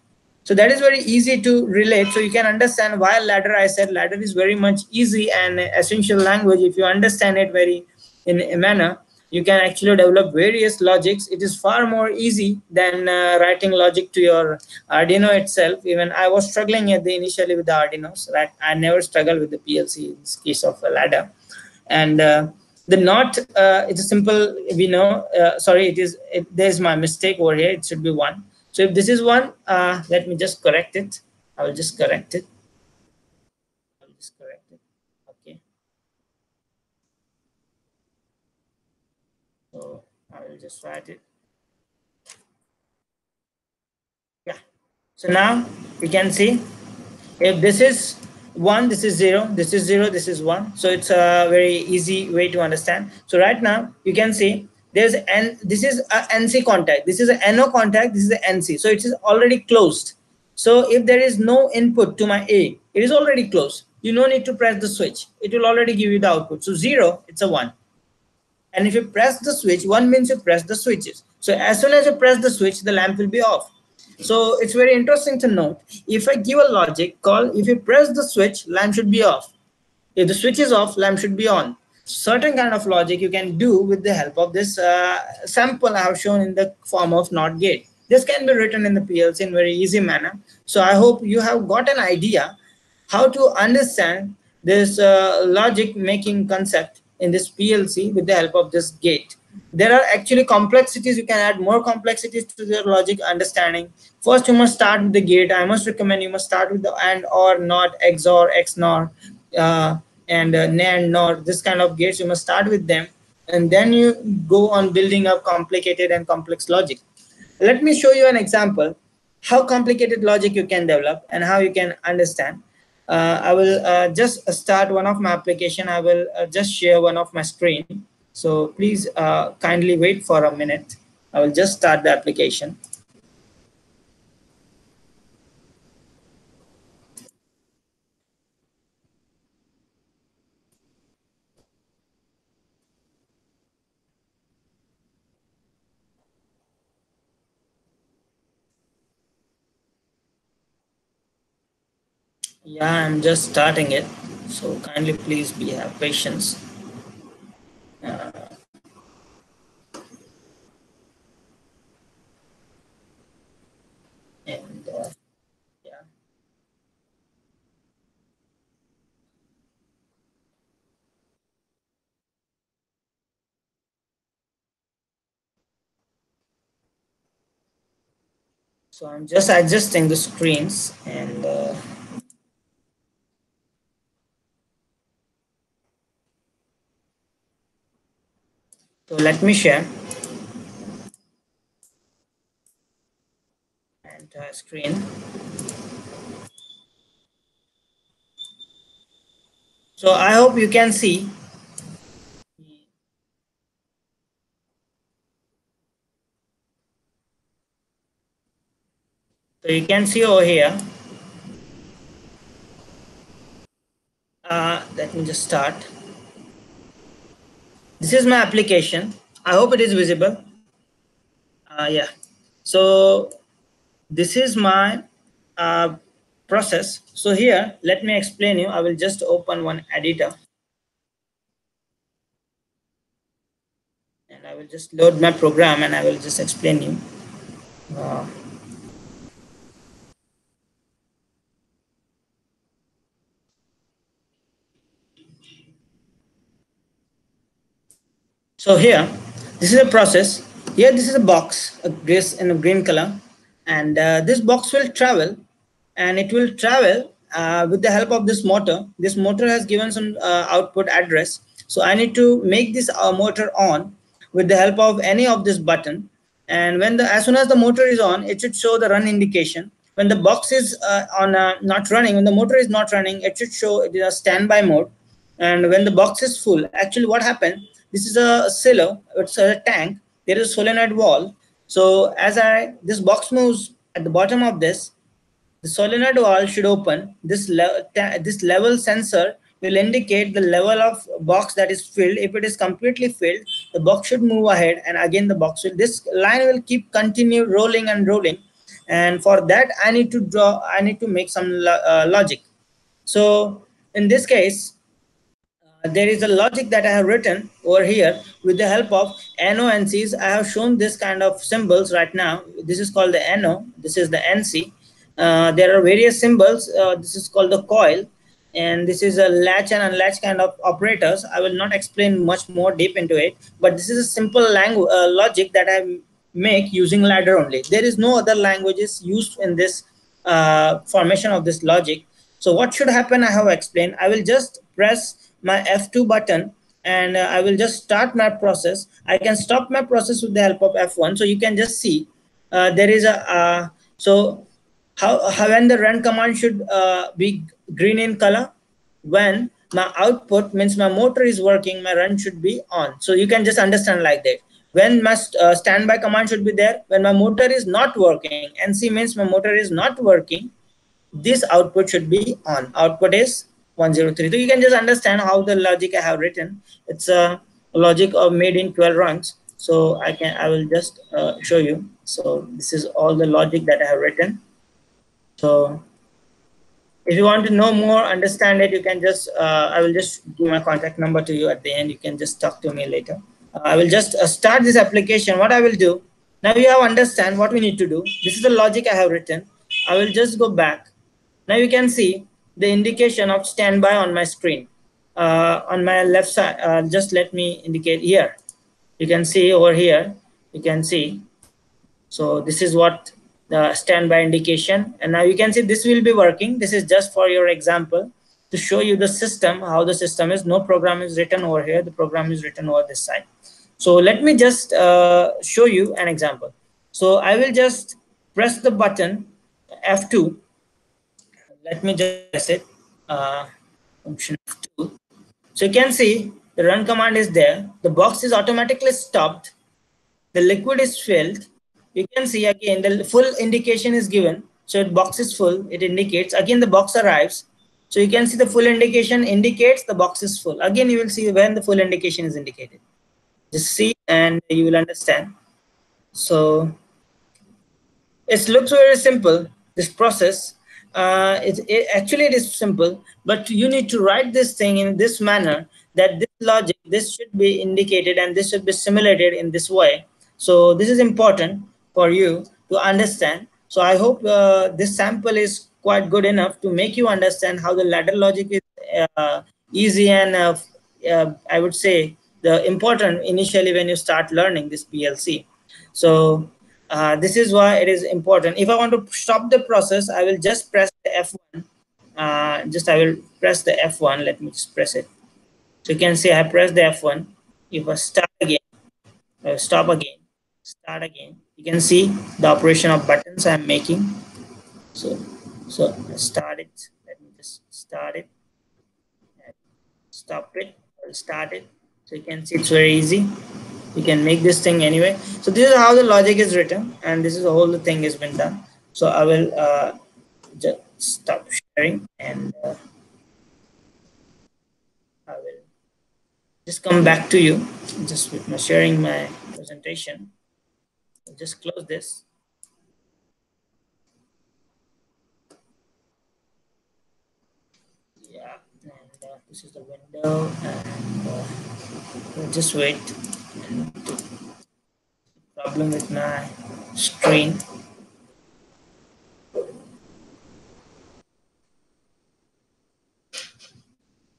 so that is very easy to relate. So you can understand why ladder i said ladder is very much easy and essential language if you understand it very in a manner you can actually develop various logics. It is far more easy than uh, writing logic to your arduino itself. Even i was struggling at the initially with the arduinos right? I never struggled with the plc in this case of a ladder. And uh, the not uh, it's a simple we know uh, sorry it is it, there's my mistake over here. It should be one. So if this is one uh, let me just correct it. I will just correct it. Just write it. Yeah. So now we can see. If this is 1, this is 0, this is 0, this is 1. So it's a very easy way to understand. So right now you can see there's n this is a nc contact. This is a no contact. This is a nc so it is already closed. So if there is no input to my a it is already closed. You no need to press the switch. It will already give you the output. So zero it's a one and if you press the switch, one means you press the switches. So as soon as you press the switch, the lamp will be off. So it's very interesting to note. If I give a logic call, if you press the switch, lamp should be off. If the switch is off, lamp should be on. Certain kind of logic you can do with the help of this uh, sample I have shown in the form of NOT gate. This can be written in the PLC in very easy manner. So I hope you have got an idea how to understand this uh, logic making concept in this PLC with the help of this gate. There are actually complexities. You can add more complexities to your logic understanding. First, you must start with the gate. I must recommend you must start with the AND or NOT, XOR, XNOR, uh, and uh, NAND, NOR. This kind of gates, you must start with them. And then you go on building up complicated and complex logic. Let me show you an example how complicated logic you can develop and how you can understand I will uh, just start one of my application. I will uh, just share one of my screen. So please kindly wait for a minute. I will just start the application. Yeah, I'm just starting it. So kindly please be have patience. Uh, and uh, yeah. So I'm just adjusting the screens and So let me share entire uh, screen. So I hope you can see So you can see over here. Uh, let me just start. This is my application. I hope it is visible. Uh, yeah. So this is my uh, process. So here, let me explain you. I will just open one editor. And I will just load my program and I will just explain you. Uh, So here, this is a process. Here, this is a box, a gray in a green color, and uh, this box will travel, and it will travel uh, with the help of this motor. This motor has given some uh, output address, so I need to make this uh, motor on with the help of any of this button. And when the as soon as the motor is on, it should show the run indication. When the box is uh, on uh, not running, when the motor is not running, it should show it is a standby mode. And when the box is full, actually what happened? This is a silo, it's a tank. There is a solenoid valve. So as I this box moves at the bottom of this, the solenoid valve should open. This, le this level sensor will indicate the level of box that is filled. If it is completely filled, the box should move ahead and again the box will, this line will keep continue rolling and rolling. And for that, I need to draw, I need to make some lo uh, logic. So in this case, there is a logic that I have written over here with the help of NO NCs. I have shown this kind of symbols right now. This is called the NO. This is the NC. Uh, there are various symbols. Uh, this is called the coil. And this is a latch and unlatch kind of operators. I will not explain much more deep into it, but this is a simple language uh, logic that I make using ladder only. There is no other languages used in this uh, formation of this logic. So what should happen, I have explained. I will just press my F2 button and uh, I will just start my process. I can stop my process with the help of F1. So you can just see uh, there is a, uh, so how, how when the run command should uh, be green in color? When my output means my motor is working, my run should be on. So you can just understand like that. When my uh, standby command should be there, when my motor is not working, NC means my motor is not working, this output should be on. Output is 103. So you can just understand how the logic I have written. It's a logic of made in 12 rungs. So I can I will just uh, show you. So this is all the logic that I have written. So if you want to know more, understand it, you can just uh, I will just give my contact number to you at the end. You can just talk to me later. Uh, I will just uh, start this application. What I will do now, you have understand what we need to do. This is the logic I have written. I will just go back. Now you can see the indication of standby on my screen. Uh, on my left side, uh, just let me indicate here. You can see over here, you can see. So this is what the standby indication. And now you can see this will be working. This is just for your example to show you the system, how the system is. No program is written over here. The program is written over this side. So let me just uh, show you an example. So I will just press the button F2 let me just it. Uh, function 2 so you can see the run command is there. The box is automatically stopped. The liquid is filled. You can see again the full indication is given. So the box is full. It indicates. Again the box arrives. So you can see the full indication indicates the box is full. Again you will see when the full indication is indicated. Just see and you will understand. So it looks very simple this process uh, it, it, actually it is simple, but you need to write this thing in this manner that this logic, this should be indicated and this should be simulated in this way. So this is important for you to understand. So I hope uh, this sample is quite good enough to make you understand how the ladder logic is uh, easy and uh, uh, I would say the important initially when you start learning this PLC. So uh, this is why it is important. If I want to stop the process, I will just press the F1. Uh, just I will press the F1. Let me just press it. So you can see I press the F1. If I start again, I stop again, start again. You can see the operation of buttons I'm making. So, so start it. Let me just start it. Stop it. Start it. So you can see it's very easy you can make this thing anyway so this is how the logic is written and this is how the thing has been done so i will uh, just stop sharing and uh, i will just come back to you just with my sharing my presentation. I'll just close this. Yeah, and uh, this is the window and uh, just wait. Problem with my screen.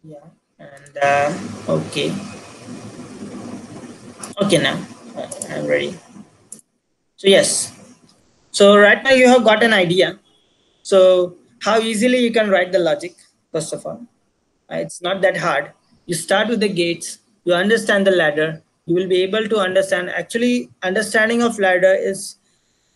Yeah, and uh, okay. Okay, now I'm ready. So yes, so right now you have got an idea. So how easily you can write the logic, first of all. Uh, it's not that hard. You start with the gates, you understand the ladder, you will be able to understand. Actually, understanding of ladder is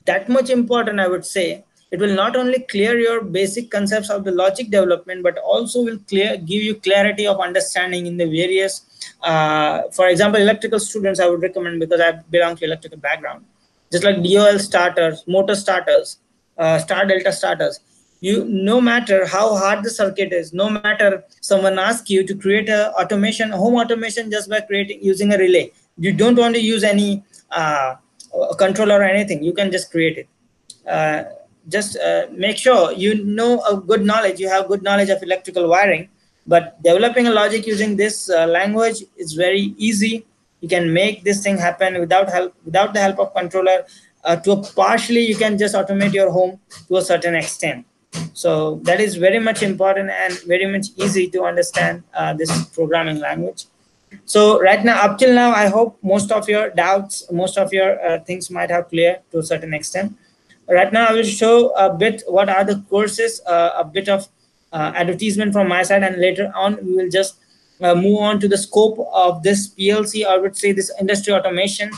that much important, I would say. It will not only clear your basic concepts of the logic development, but also will clear give you clarity of understanding in the various uh, for example, electrical students, I would recommend because I belong to electrical background, just like DOL starters, motor starters, uh, star delta starters. You, no matter how hard the circuit is, no matter someone asks you to create a automation, home automation just by creating using a relay. You don't want to use any uh, controller or anything. You can just create it. Uh, just uh, make sure you know a good knowledge. You have good knowledge of electrical wiring but developing a logic using this uh, language is very easy you can make this thing happen without help without the help of controller uh, to partially you can just automate your home to a certain extent so that is very much important and very much easy to understand uh, this programming language. So right now up till now i hope most of your doubts most of your uh, things might have clear to a certain extent. Right now i will show a bit what are the courses uh, a bit of uh, advertisement from my side and later on we will just uh, move on to the scope of this PLC I would say this industry automation.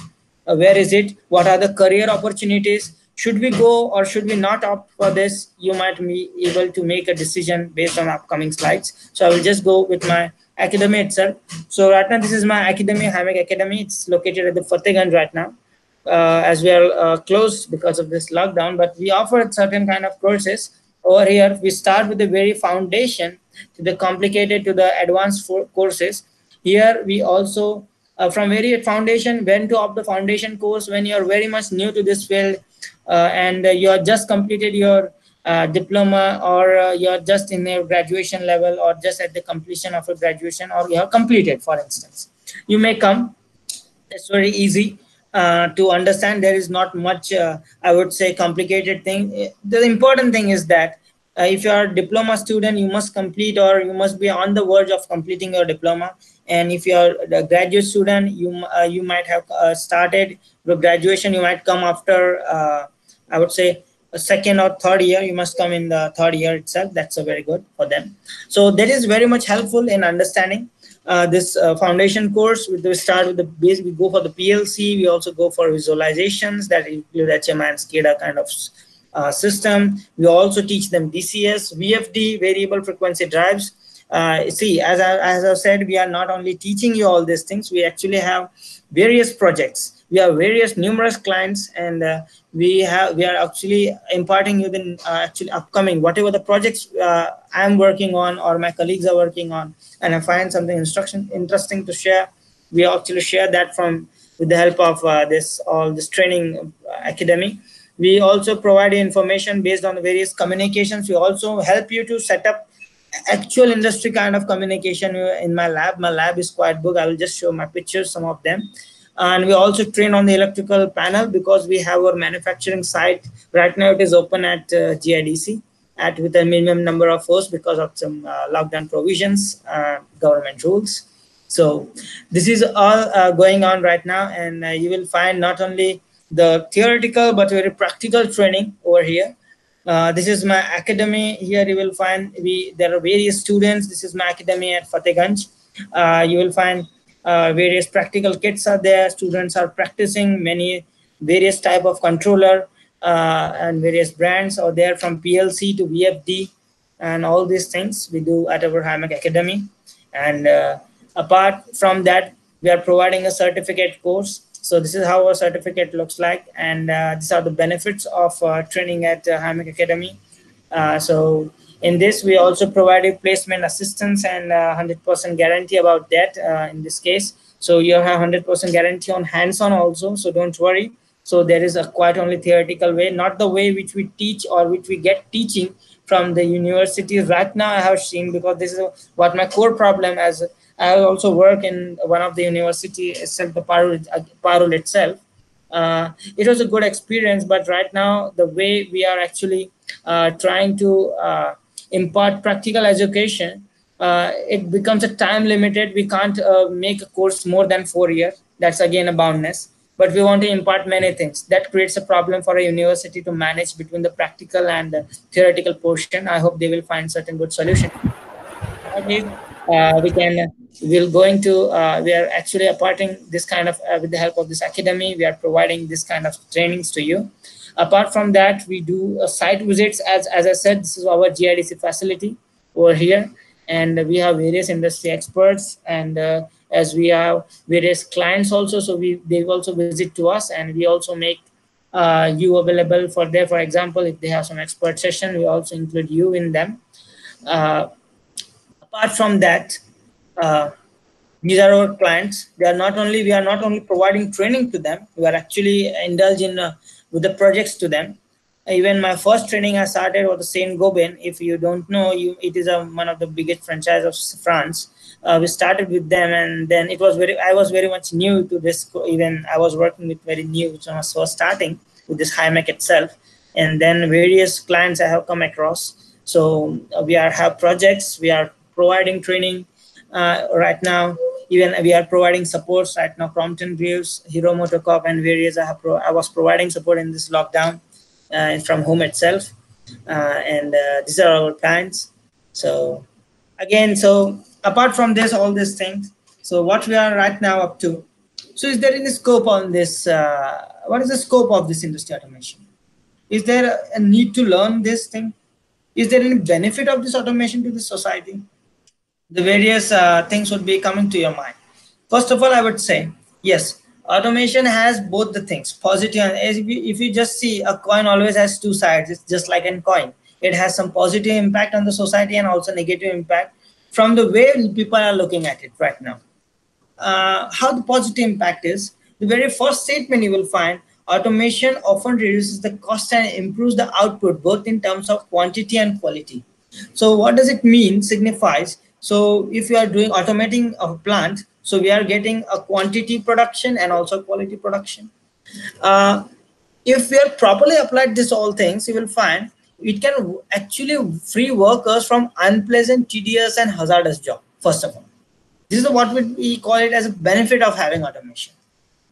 Uh, where is it? What are the career opportunities should we go or should we not opt for this? You might be able to make a decision based on upcoming slides. So I will just go with my academy itself. So right now this is my academy HIMEC Academy. It's located at the Fatehganj right now uh, as we are uh, closed because of this lockdown. But we offer certain kind of courses. Over here we start with the very foundation to the complicated to the advanced courses. Here we also uh, from very foundation when to opt the foundation course when you're very much new to this field and uh, you are just completed your uh, diploma or uh, you're just in your graduation level or just at the completion of a graduation or you have completed for instance. You may come. It's very easy uh, to understand. There is not much uh, i would say complicated thing. The important thing is that uh, if you are a diploma student you must complete or you must be on the verge of completing your diploma. And if you are a graduate student you you might have started your graduation. You might come after i would say a second or third year you must come in the third year itself that's a very good for them so that is very much helpful in understanding uh, this uh, foundation course. We start with the base. We go for the PLC. We also go for visualizations that include HMI and SCADA kind of uh, system. We also teach them DCS, VFD, variable frequency drives. Uh, see, as I, as I said, we are not only teaching you all these things. We actually have various projects we have various numerous clients and uh, we have we are actually imparting you the uh, actually upcoming whatever the projects uh, i'm working on or my colleagues are working on. And i find something instruction interesting to share we actually share that from with the help of uh, this all this training academy. We also provide information based on the various communications. We also help you to set up actual industry kind of communication in my lab. My lab is quite big. I will just show my pictures some of them and we also train on the electrical panel because we have our manufacturing site. Right now it is open at uh, GIDC at with a minimum number of hosts because of some uh, lockdown provisions uh, government rules. So this is all uh, going on right now. And uh, you will find not only the theoretical but very practical training over here. Uh, this is my academy. Here you will find we there are various students. This is my academy at Fatehganj you will find uh, various practical kits are there. Students are practicing many various type of controller uh, and various brands are there from plc to vfd and all these things we do at our HIMEC academy. And uh, apart from that we are providing a certificate course. So this is how a certificate looks like. And uh, these are the benefits of uh, training at HIMEC academy. So in this, we also provide placement assistance and 100% guarantee about that in this case. So you have 100% guarantee on hands-on also, so don't worry. So there is a quite only theoretical way, not the way which we teach or which we get teaching from the university right now I have seen because this is what my core problem as I also work in one of the university itself, the Parul, Parul itself. Uh, it was a good experience, but right now the way we are actually uh, trying to uh, impart practical education, uh, it becomes a time limited. We can't uh, make a course more than four years. That's again a boundness. But we want to impart many things. That creates a problem for a university to manage between the practical and the theoretical portion. I hope they will find certain good solution. Uh, we can we're going to uh, we are actually imparting this kind of uh, with the help of this academy we are providing this kind of trainings to you apart from that we do uh, site visits as as i said this is our gidc facility over here. And we have various industry experts and uh, as we have various clients also. So we they also visit to us and we also make uh, you available for there. For example if they have some expert session we also include you in them. Uh, apart from that uh, these are our clients. They are not only we are not only providing training to them. We are actually indulging uh, with the projects to them. Even my first training I started was the Saint Gobain. If you don't know, you it is a, one of the biggest franchise of France. Uh, we started with them and then it was very i was very much new to this even i was working with very new so i was starting with this HiMech itself. And then various clients i have come across. So uh, we are have projects we are providing training uh, right now even we are providing supports right now crompton greaves hero motocorp and various i have pro- i was providing support in this lockdown uh, from home itself. Uh, and uh, these are our clients so again so apart from this all these things so what we are right now up to so is there any scope on this uh, what is the scope of this industry automation? Is there a need to learn this thing? Is there any benefit of this automation to the society the various uh, things would be coming to your mind first of all i would say yes automation has both the things positive and if you, if you just see a coin always has two sides it's just like a coin it has some positive impact on the society and also negative impact from the way people are looking at it right now. Uh, how the positive impact is, the very first statement you will find automation often reduces the cost and improves the output both in terms of quantity and quality. So what does it mean? Signifies so if you are doing automating a plant, so we are getting a quantity production and also quality production. Uh, if we are properly applied this all things, you will find it can actually free workers from unpleasant, tedious, and hazardous job. First of all, this is what we call it as a benefit of having automation.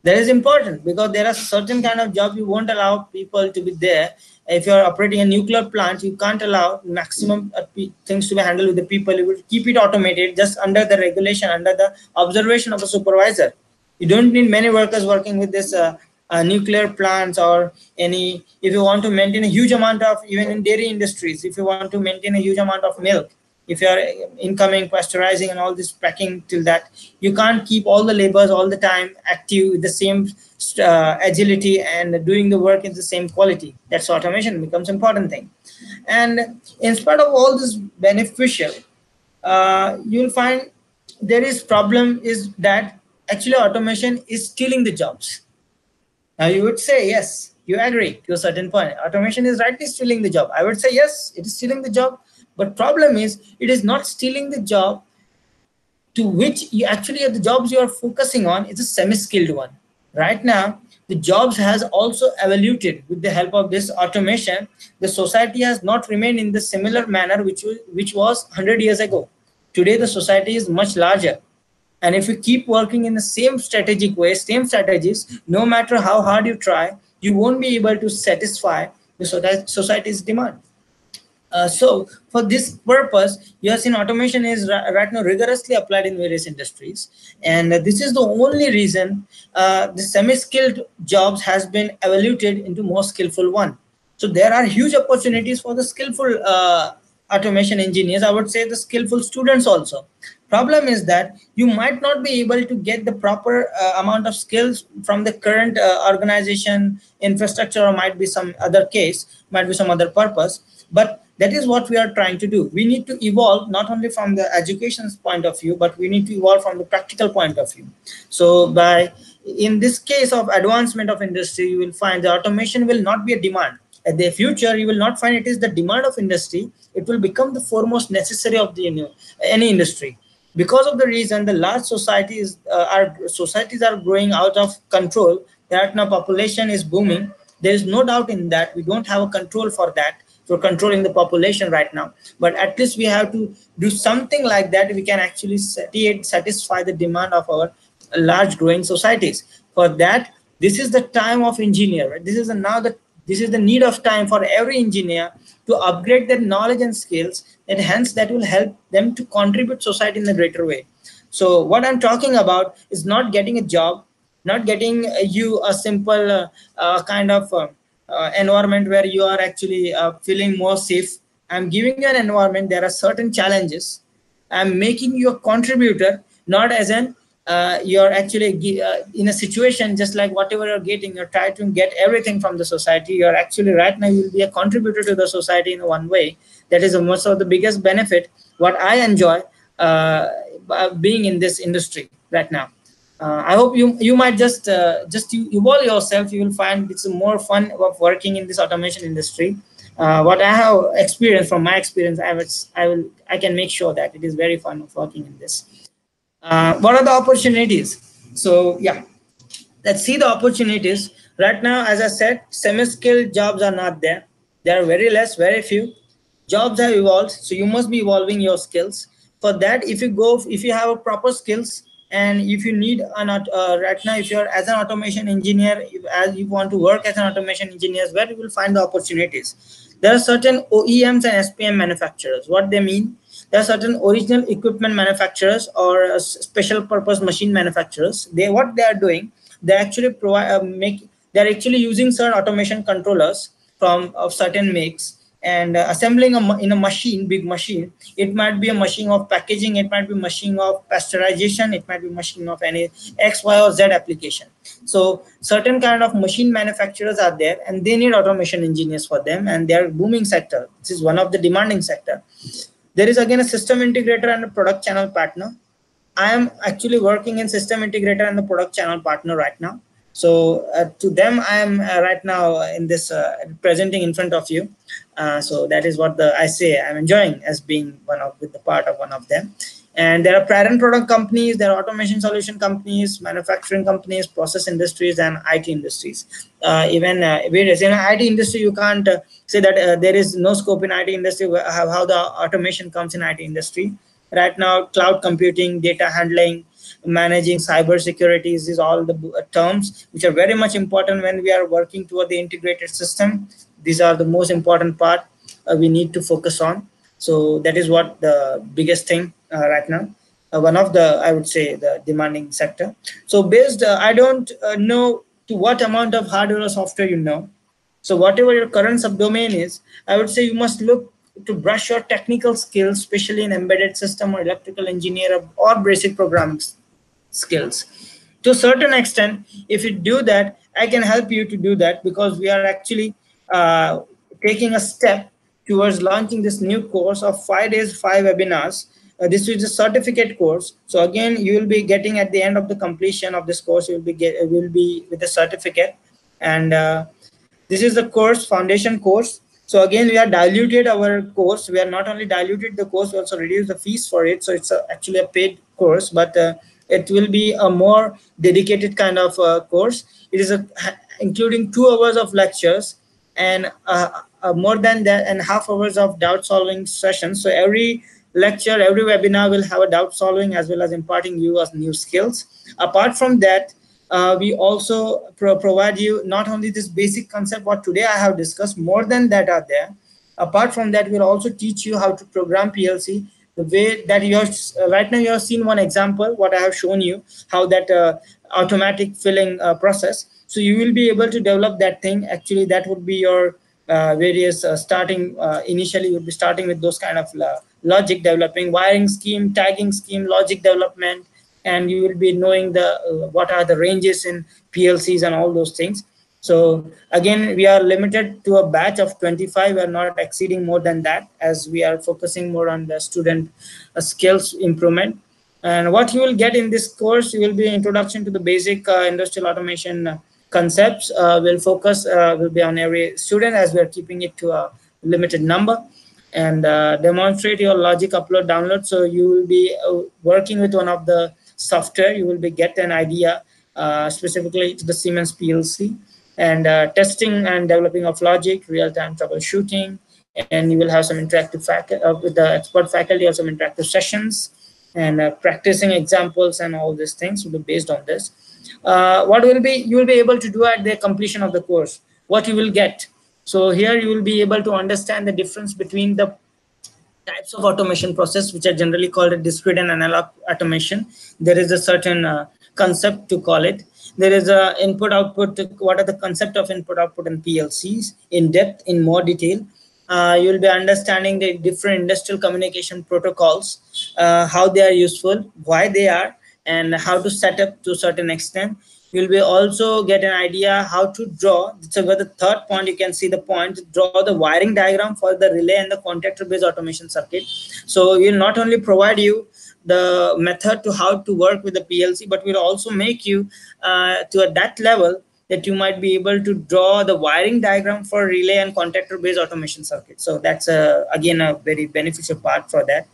That is important because there are certain kind of job you won't allow people to be there. If you're operating a nuclear plant, you can't allow maximum uh, things to be handled with the people. You will keep it automated just under the regulation, under the observation of a supervisor. You don't need many workers working with this uh, uh, nuclear plants or any if you want to maintain a huge amount of even in dairy industries if you want to maintain a huge amount of milk if you are incoming pasteurizing and all this packing till that you can't keep all the laborers all the time active with the same uh, agility and doing the work in the same quality that's automation becomes important thing and in spite of all this beneficial uh, you'll find there is problem is that actually automation is stealing the jobs now you would say, yes, you agree to a certain point. Automation is rightly stealing the job. I would say, yes, it is stealing the job. But problem is, it is not stealing the job to which you actually the jobs you are focusing on is a semi-skilled one. Right now, the jobs has also evoluted with the help of this automation. The society has not remained in the similar manner which, which was 100 years ago. Today, the society is much larger and if you keep working in the same strategic way, same strategies, no matter how hard you try, you won't be able to satisfy the society's demand. Uh, so for this purpose, yes, in automation is right now rigorously applied in various industries. And this is the only reason uh, the semi-skilled jobs has been evaluated into more skillful one. So there are huge opportunities for the skillful uh, automation engineers. I would say the skillful students also problem is that you might not be able to get the proper uh, amount of skills from the current uh, organization infrastructure or might be some other case might be some other purpose but that is what we are trying to do. We need to evolve not only from the education's point of view but we need to evolve from the practical point of view. So by in this case of advancement of industry you will find the automation will not be a demand. At the future you will not find it is the demand of industry. It will become the foremost necessary of the any industry. Because of the reason the large societies uh, are societies are growing out of control. That now population is booming. There is no doubt in that. We don't have a control for that for controlling the population right now. But at least we have to do something like that. We can actually satisfy the demand of our large growing societies. For that this is the time of engineer right? this is now the this is the need of time for every engineer to upgrade their knowledge and skills and hence that will help them to contribute society in a greater way. So what i'm talking about is not getting a job not getting you a simple uh, uh, kind of uh, uh, environment where you are actually uh, feeling more safe. I'm giving you an environment. There are certain challenges. I'm making you a contributor not as an uh, you're actually uh, in a situation just like whatever you're getting you're trying to get everything from the society. You're actually right now you'll be a contributor to the society in one way. That is most of the biggest benefit what i enjoy uh, being in this industry right now uh, i hope you you might just uh, just evolve yourself you will find it's more fun of working in this automation industry uh, what i have experienced from my experience i was i will i can make sure that it is very fun of working in this uh, what are the opportunities? So yeah, let's see the opportunities. Right now, as I said, semi-skilled jobs are not there. There are very less, very few. Jobs have evolved, so you must be evolving your skills. For that, if you go, if you have a proper skills, and if you need an uh, right now, if you're as an automation engineer, if, as you want to work as an automation engineer, where you will find the opportunities. There are certain OEMs and SPM manufacturers. What they mean? there are certain original equipment manufacturers or uh, special purpose machine manufacturers they what they are doing they actually provide uh, make they're actually using certain automation controllers from of certain makes and uh, assembling a, in a machine big machine it might be a machine of packaging it might be machine of pasteurization it might be machine of any x y or z application so certain kind of machine manufacturers are there and they need automation engineers for them and they are booming sector this is one of the demanding sector there is again a system integrator and a product channel partner. I am actually working in system integrator and the product channel partner right now. So uh, to them, I am uh, right now in this uh, presenting in front of you. Uh, so that is what the I say I'm enjoying as being one of with the part of one of them. And there are parent product companies, there are automation solution companies, manufacturing companies, process industries, and IT industries. Uh, even uh, various in IT industry, you can't uh, say that uh, there is no scope in IT industry. How, how the automation comes in IT industry. Right now, cloud computing, data handling, managing cyber security is all the terms which are very much important when we are working toward the integrated system. These are the most important part uh, we need to focus on. So that is what the biggest thing uh, right now. Uh, one of the, I would say, the demanding sector. So based, uh, I don't know to what amount of hardware or software you know. So whatever your current subdomain is, I would say you must look to brush your technical skills, especially in embedded system or electrical engineer or basic programming skills. To a certain extent, if you do that, I can help you to do that because we are actually uh, taking a step towards launching this new course of five days, five webinars. Uh, this is a certificate course. So again, you will be getting at the end of the completion of this course, you will be get will be with a certificate. And uh, this is the course foundation course. So again, we are diluted our course. We are not only diluted the course, we also reduce the fees for it. So it's a, actually a paid course, but uh, it will be a more dedicated kind of uh, course. It is a, including two hours of lectures and uh, uh, more than that and half hours of doubt solving sessions. So every lecture, every webinar will have a doubt solving as well as imparting you as new skills. Apart from that, uh, we also pro provide you not only this basic concept what today I have discussed, more than that are there. Apart from that, we'll also teach you how to program PLC the way that you are uh, right now you have seen one example what i have shown you how that uh, automatic filling uh, process so you will be able to develop that thing actually that would be your uh, various uh, starting uh, initially you'll be starting with those kind of logic developing wiring scheme tagging scheme logic development and you will be knowing the what are the ranges in plcs and all those things So again, we are limited to a batch of 25. We are not exceeding more than that as we are focusing more on the student uh, skills improvement. And what you will get in this course, you will be introduction to the basic uh, industrial automation uh, concepts. Uh, will focus uh, will be on every student as we are keeping it to a limited number and uh, demonstrate your logic upload download. So you will be working with one of the software. You will be get an idea specifically to the Siemens PLC and testing and developing of logic, real-time troubleshooting, and you will have some interactive uh, with the expert faculty or some interactive sessions and uh, practicing examples and all these things will be based on this. Uh, what will be you will be able to do at the completion of the course? What you will get? So here you will be able to understand the difference between the types of automation process which are generally called a discrete and analog automation. There is a certain uh, concept to call it there is a input output what are the concept of input output and plcs in depth in more detail uh, you'll be understanding the different industrial communication protocols uh, how they are useful why they are and how to set up to a certain extent you'll be also get an idea how to draw so with the third point you can see the point draw the wiring diagram for the relay and the contactor based automation circuit so we'll not only provide you the method to how to work with the PLC, but we'll also make you uh, to that level that you might be able to draw the wiring diagram for relay and contactor based automation circuit. So that's a, again a very beneficial part for that.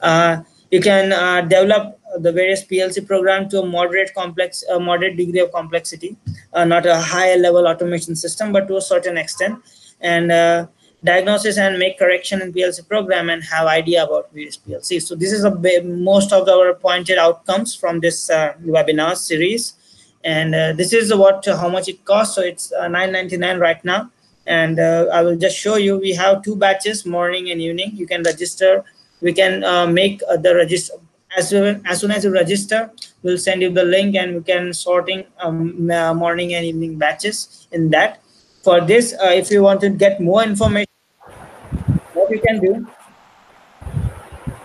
Uh, you can uh, develop the various PLC program to a moderate complex, a moderate degree of complexity, uh, not a higher level automation system, but to a certain extent. And uh, diagnosis and make correction in PLC program and have idea about various PLC. So this is a most of our pointed outcomes from this uh, webinar series. And uh, this is what uh, how much it costs. So it's uh, 9.99 right now. And uh, I will just show you. We have two batches, morning and evening. You can register. We can uh, make the register as soon, as soon as you register. We'll send you the link, and we can sorting um, morning and evening batches in that. For this uh, if you want to get more information what you can do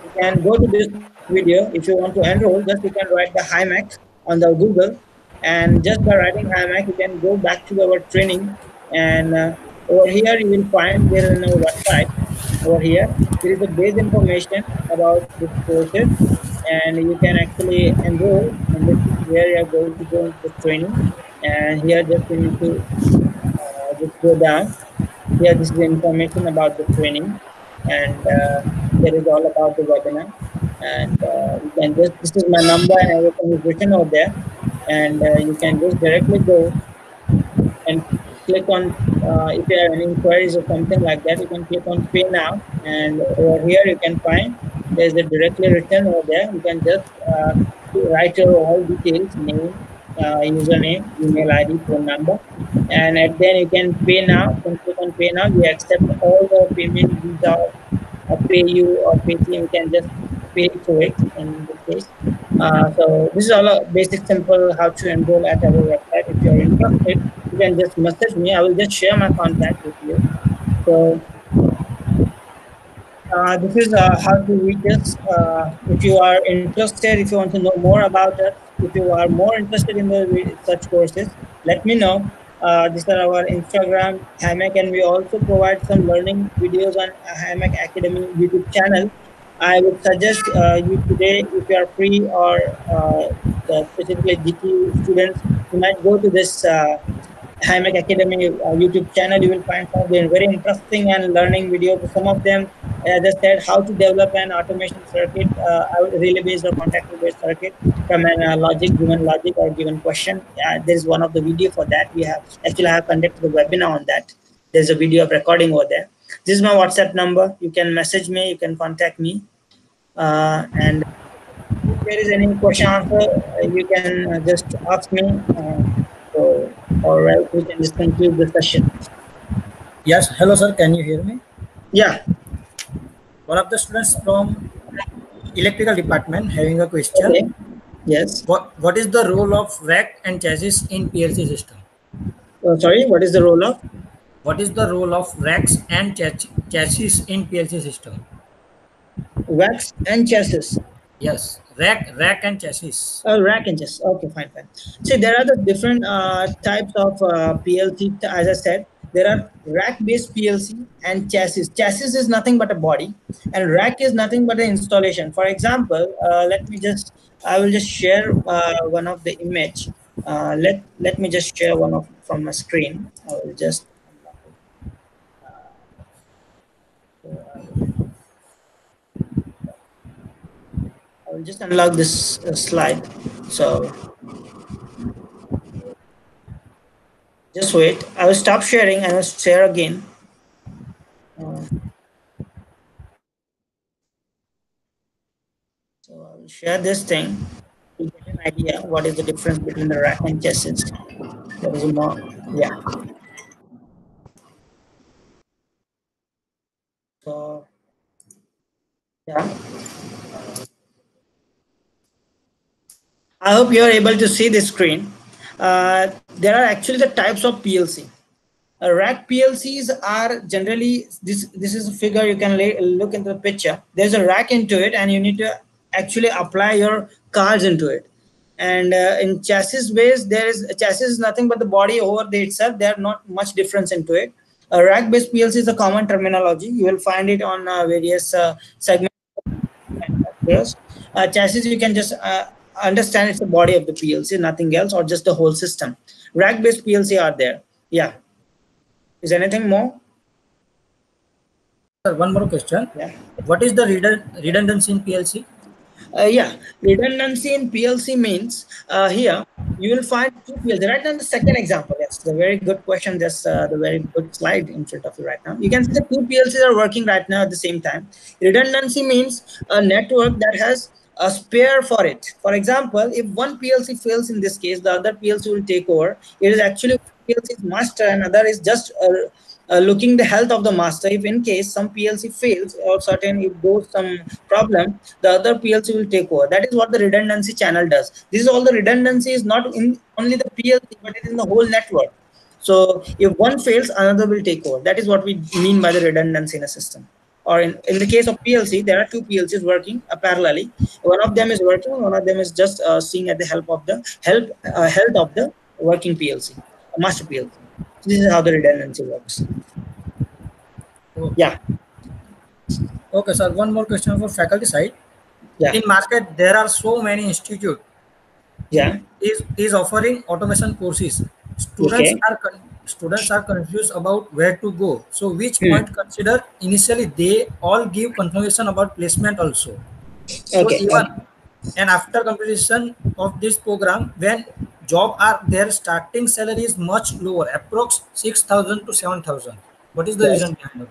you can go to this video. If you want to enroll just you can write the HiMac on the Google. And just by writing HiMac you can go back to our training. And uh, over here you will find there in our website over here. There is a base information about this courses and you can actually enroll and this is where you are going to go into training. And here just you need to uh, just go down. Here this is the information about the training and uh, there is all about the webinar. And uh, you can just this is my number and everything is written out there. And uh, you can just directly go and click on uh, if you have any inquiries or something like that you can click on pay now and over here you can find there's a directly written over there you can just uh, write your all details name uh, username, email ID, phone number, and then you can pay now. You can click on pay now. You accept all the payment Visa or PayU or Paytm. You can just pay to it in this case. Uh, so this is all a basic, simple how to enroll at our website. If you're interested, you can just message me. I will just share my contact with you. So uh, this is uh, how to reach us. Uh, if you are interested, if you want to know more about it, if you are more interested in the such courses, let me know. Uh, these are our Instagram, HiMac, and we also provide some learning videos on HiMac Academy YouTube channel. I would suggest uh, you today, if you are free or uh, specifically GT students, you might go to this uh, Academy uh, YouTube channel. You will find some very interesting and learning videos. Some of them as I said, how to develop an automation circuit, relay based or contactor based circuit from a uh, logic, given logic or given question. Uh, there is one of the video for that. We have actually I have conducted a webinar on that. There's a video of recording over there. This is my WhatsApp number. You can message me. You can contact me. Uh, and if there is any question answer, uh, you can uh, just ask me. so, or else we can just conclude the session. Yes. Hello, sir. Can you hear me? Yeah one of the students from electrical department having a question. Okay. Yes. What What is the role of rack and chassis in PLC system? Uh, sorry, what is the role of? What is the role of racks and chassis in PLC system? Racks and chassis. Yes. rack, rack and chassis. Uh, rack and chassis. Okay, fine, fine. See, there are the different uh, types of uh, PLC. As I said, there are rack-based PLC and chassis. Chassis is nothing but a body, and rack is nothing but an installation. For example, uh, let me just, I will just share uh, one of the image. Uh, let let me just share one of from my screen. I will just. Will just unlock this uh, slide. So just wait. I will stop sharing and I'll share again. Uh, so I will share this thing to get an idea what is the difference between the rack and chassis. There is more, yeah. So, yeah. I hope you are able to see the screen. Uh, there are actually the types of PLC. Uh, rack PLCs are generally this. This is a figure you can lay, look into the picture. There's a rack into it, and you need to actually apply your cards into it. And uh, in chassis base, there is chassis is nothing but the body over the itself. There are not much difference into it. A rack-based PLC is a common terminology. You will find it on uh, various uh, segments. Uh, chassis you can just uh, understand it's the body of the PLC, nothing else, or just the whole system. Rack-based PLC are there. Yeah. Is anything more? Sir, one more question. Yeah. What is the redund- redundancy in PLC? Uh, yeah, redundancy in PLC means uh, here you will find two PLC. Right now, the second example, yes, the very good question. Just uh, the very good slide in front of you right now. You can see the two PLCs are working right now at the same time. Redundancy means a network that has a spare for it. For example, if one PLC fails in this case, the other PLC will take over. It is actually PLC's master and other is just uh, uh, looking the health of the master. If in case some PLC fails or certain if goes some problem, the other PLC will take over. That is what the redundancy channel does. This is all the redundancy is not in only the PLC, but it is in the whole network. So if one fails, another will take over. That is what we mean by the redundancy in a system or in, in the case of PLC, there are two PLCs working uh, parallelly. One of them is working, one of them is just uh, seeing at the help of the help uh, health of the working PLC, master PLC. This is how the redundancy works. Okay. Yeah, Okay, sir. One more question for faculty side. yeah, In market, there are so many institute yeah. is is offering automation courses. Students Okay. are con- students are confused about where to go. So which Hmm. point consider? Initially, they all give confirmation about placement also. So Okay. even and after completion of this program, when job are their starting salary is much lower, approx six thousand to seven thousand. What is the Yes. reason behind it?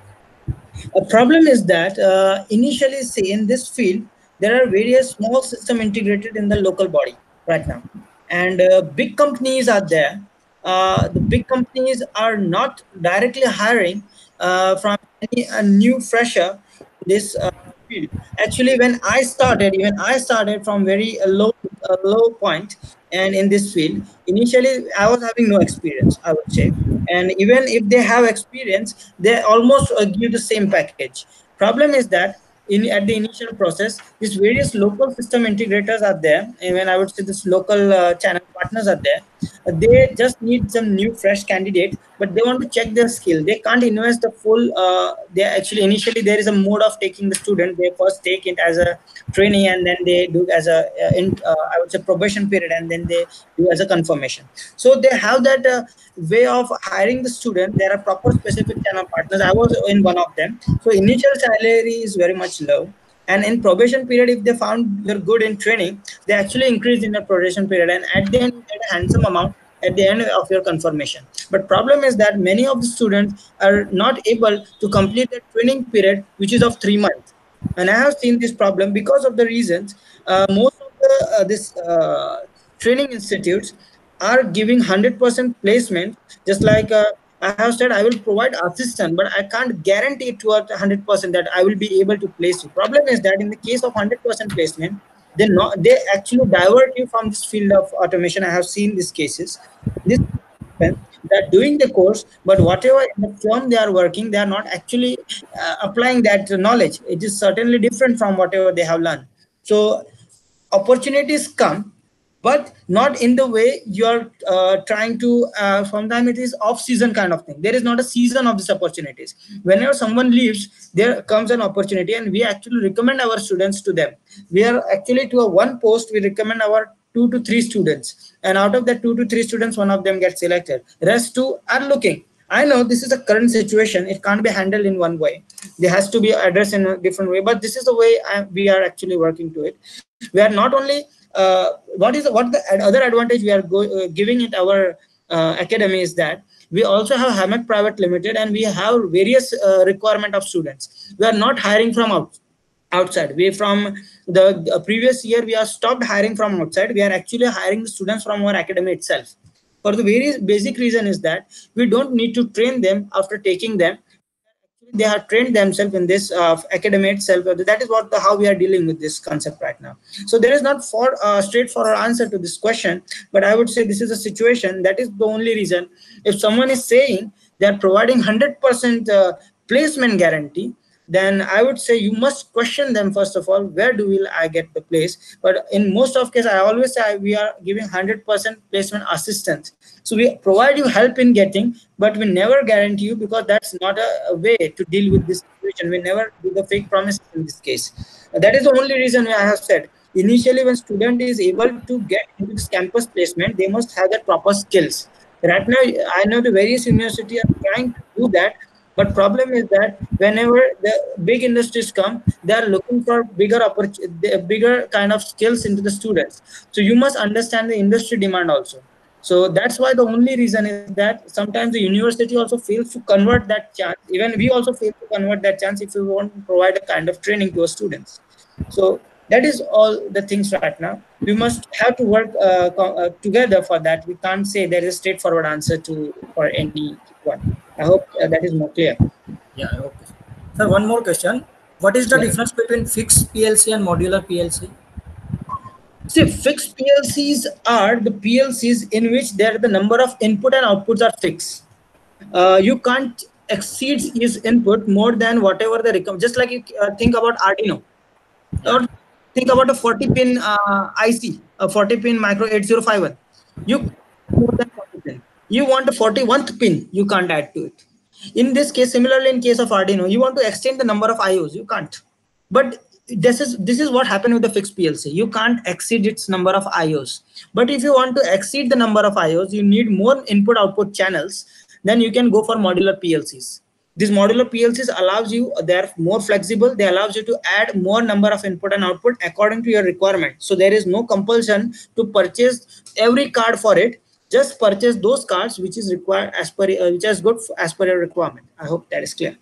A problem is that uh, initially, say in this field, there are various small system integrated in the local body right now, and uh, big companies are there. Uh, the big companies are not directly hiring uh, from any a new fresher this uh, field. Actually, when I started, even I started from very uh, low uh, low point, and in this field, initially I was having no experience. I would say, and even if they have experience, they almost uh, give the same package. Problem is that in at the initial process, these various local system integrators are there. Even I would say this local uh, channel partners are there. They just need some new fresh candidate, but they want to check their skill. They can't invest the full. Uh, they actually initially there is a mode of taking the student. They first take it as a trainee, and then they do as a uh, in uh, I would say probation period, and then they do as a confirmation. So they have that uh, way of hiring the student. There are proper specific channel partners. I was in one of them. So initial salary is very much low. And in probation period, if they found you're good in training, they actually increase in the probation period. And at the end, you get a handsome amount at the end of your confirmation. But problem is that many of the students are not able to complete the training period, which is of three months. And I have seen this problem because of the reasons. Uh, most of the uh, this uh, training institutes are giving 100% placement just like uh, i have said i will provide assistance but i can't guarantee to 100% that i will be able to place you. Problem is that in the case of 100% placement they not they actually divert you from this field of automation. I have seen these cases. This that doing the course but whatever the firm they are working they are not actually uh, applying that knowledge. It is certainly different from whatever they have learned. So opportunities come but not in the way you're uh, trying to uh, sometimes it is off season kind of thing. There is not a season of these opportunities. Whenever someone leaves there comes an opportunity and we actually recommend our students to them. We are actually to a one post we recommend our two to three students. And out of that two to three students one of them gets selected. Rest two are looking. I know this is a current situation. It can't be handled in one way. There has to be addressed in a different way. But this is the way I, we are actually working to it. We are not only uh, what is what the other advantage we are uh, giving it our uh, academy is that we also have Hammock Private Limited and we have various uh, requirement of students. We are not hiring from out, outside. We from the, previous year we are stopped hiring from outside. We are actually hiring the students from our academy itself. For the very basic reason is that we don't need to train them after taking them they have trained themselves in this uh, academy itself. That is what the, how we are dealing with this concept right now. So there is not for uh, straightforward answer to this question, but I would say this is a situation that is the only reason. If someone is saying they are providing 100% uh, placement guarantee, then I would say you must question them first of all. Where do will I get the place? But in most of cases, I always say we are giving 100% placement assistance. So we provide you help in getting, but we never guarantee you because that's not a, a way to deal with this situation. We never do the fake promises in this case. That is the only reason I have said initially when student is able to get into this campus placement, they must have the proper skills. Right now, I know the various universities are trying to do that, but problem is that whenever the big industries come, they are looking for bigger bigger kind of skills into the students. So you must understand the industry demand also. So that's why the only reason is that sometimes the university also fails to convert that chance. Even we also fail to convert that chance if we want to provide a kind of training to our students. So that is all the things right now. We must have to work uh, uh, together for that. We can't say there is a straightforward answer to for any one. I hope uh, that is more clear. Yeah, okay. Sir, one more question. What is the yeah. difference between fixed PLC and modular PLC? See, fixed PLCs are the PLCs in which there the number of input and outputs are fixed. Uh, you can't exceed his input more than whatever the recommend. Just like you uh, think about Arduino, or think about a 40 pin uh, IC, a 40 pin micro 8051. You more than 40 pin you want a 41th pin you can't add to it. In this case similarly in case of arduino you want to extend the number of ios you can't. But this is this is what happened with the fixed plc you can't exceed its number of ios but if you want to exceed the number of ios you need more input output channels then you can go for modular plcs these modular plcs allows you they're more flexible. They allows you to add more number of input and output according to your requirement. So there is no compulsion to purchase every card for it just purchase those cards which is required as per uh, which is good as per your requirement i hope that is clear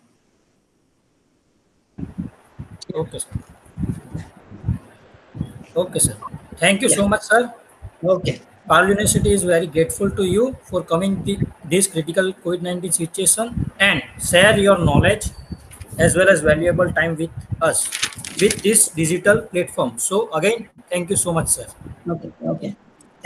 okay sir okay sir thank you yeah. so much sir okay Parul University is very grateful to you for coming to this critical COVID-19 situation and share your knowledge as well as valuable time with us with this digital platform. So again, thank you so much, sir. Okay, okay.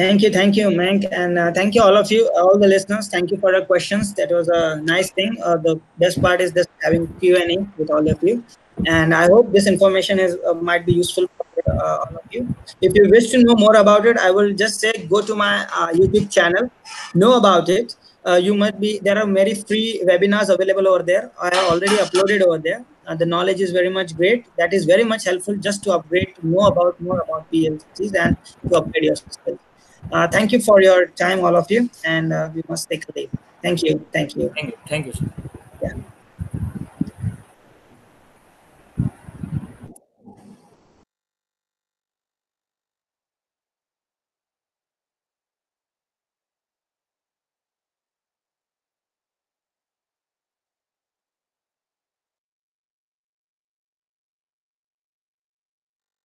Thank you, thank you, Mank, and uh, thank you all of you, all the listeners. Thank you for your questions. That was a nice thing. Uh, the best part is just having Q and A with all of you, and I hope this information is uh, might be useful for uh, all of you. If you wish to know more about it, I will just say go to my uh, YouTube channel, know about it. Uh, you might be there are very free webinars available over there. I have already uploaded over there. the knowledge is very much great. That is very much helpful just to upgrade, to know about more about PLCs and to upgrade your skills. Uh, thank you for your time, all of you, and uh, we must take a leave. Thank you. Thank you. Thank you. Thank you, sir.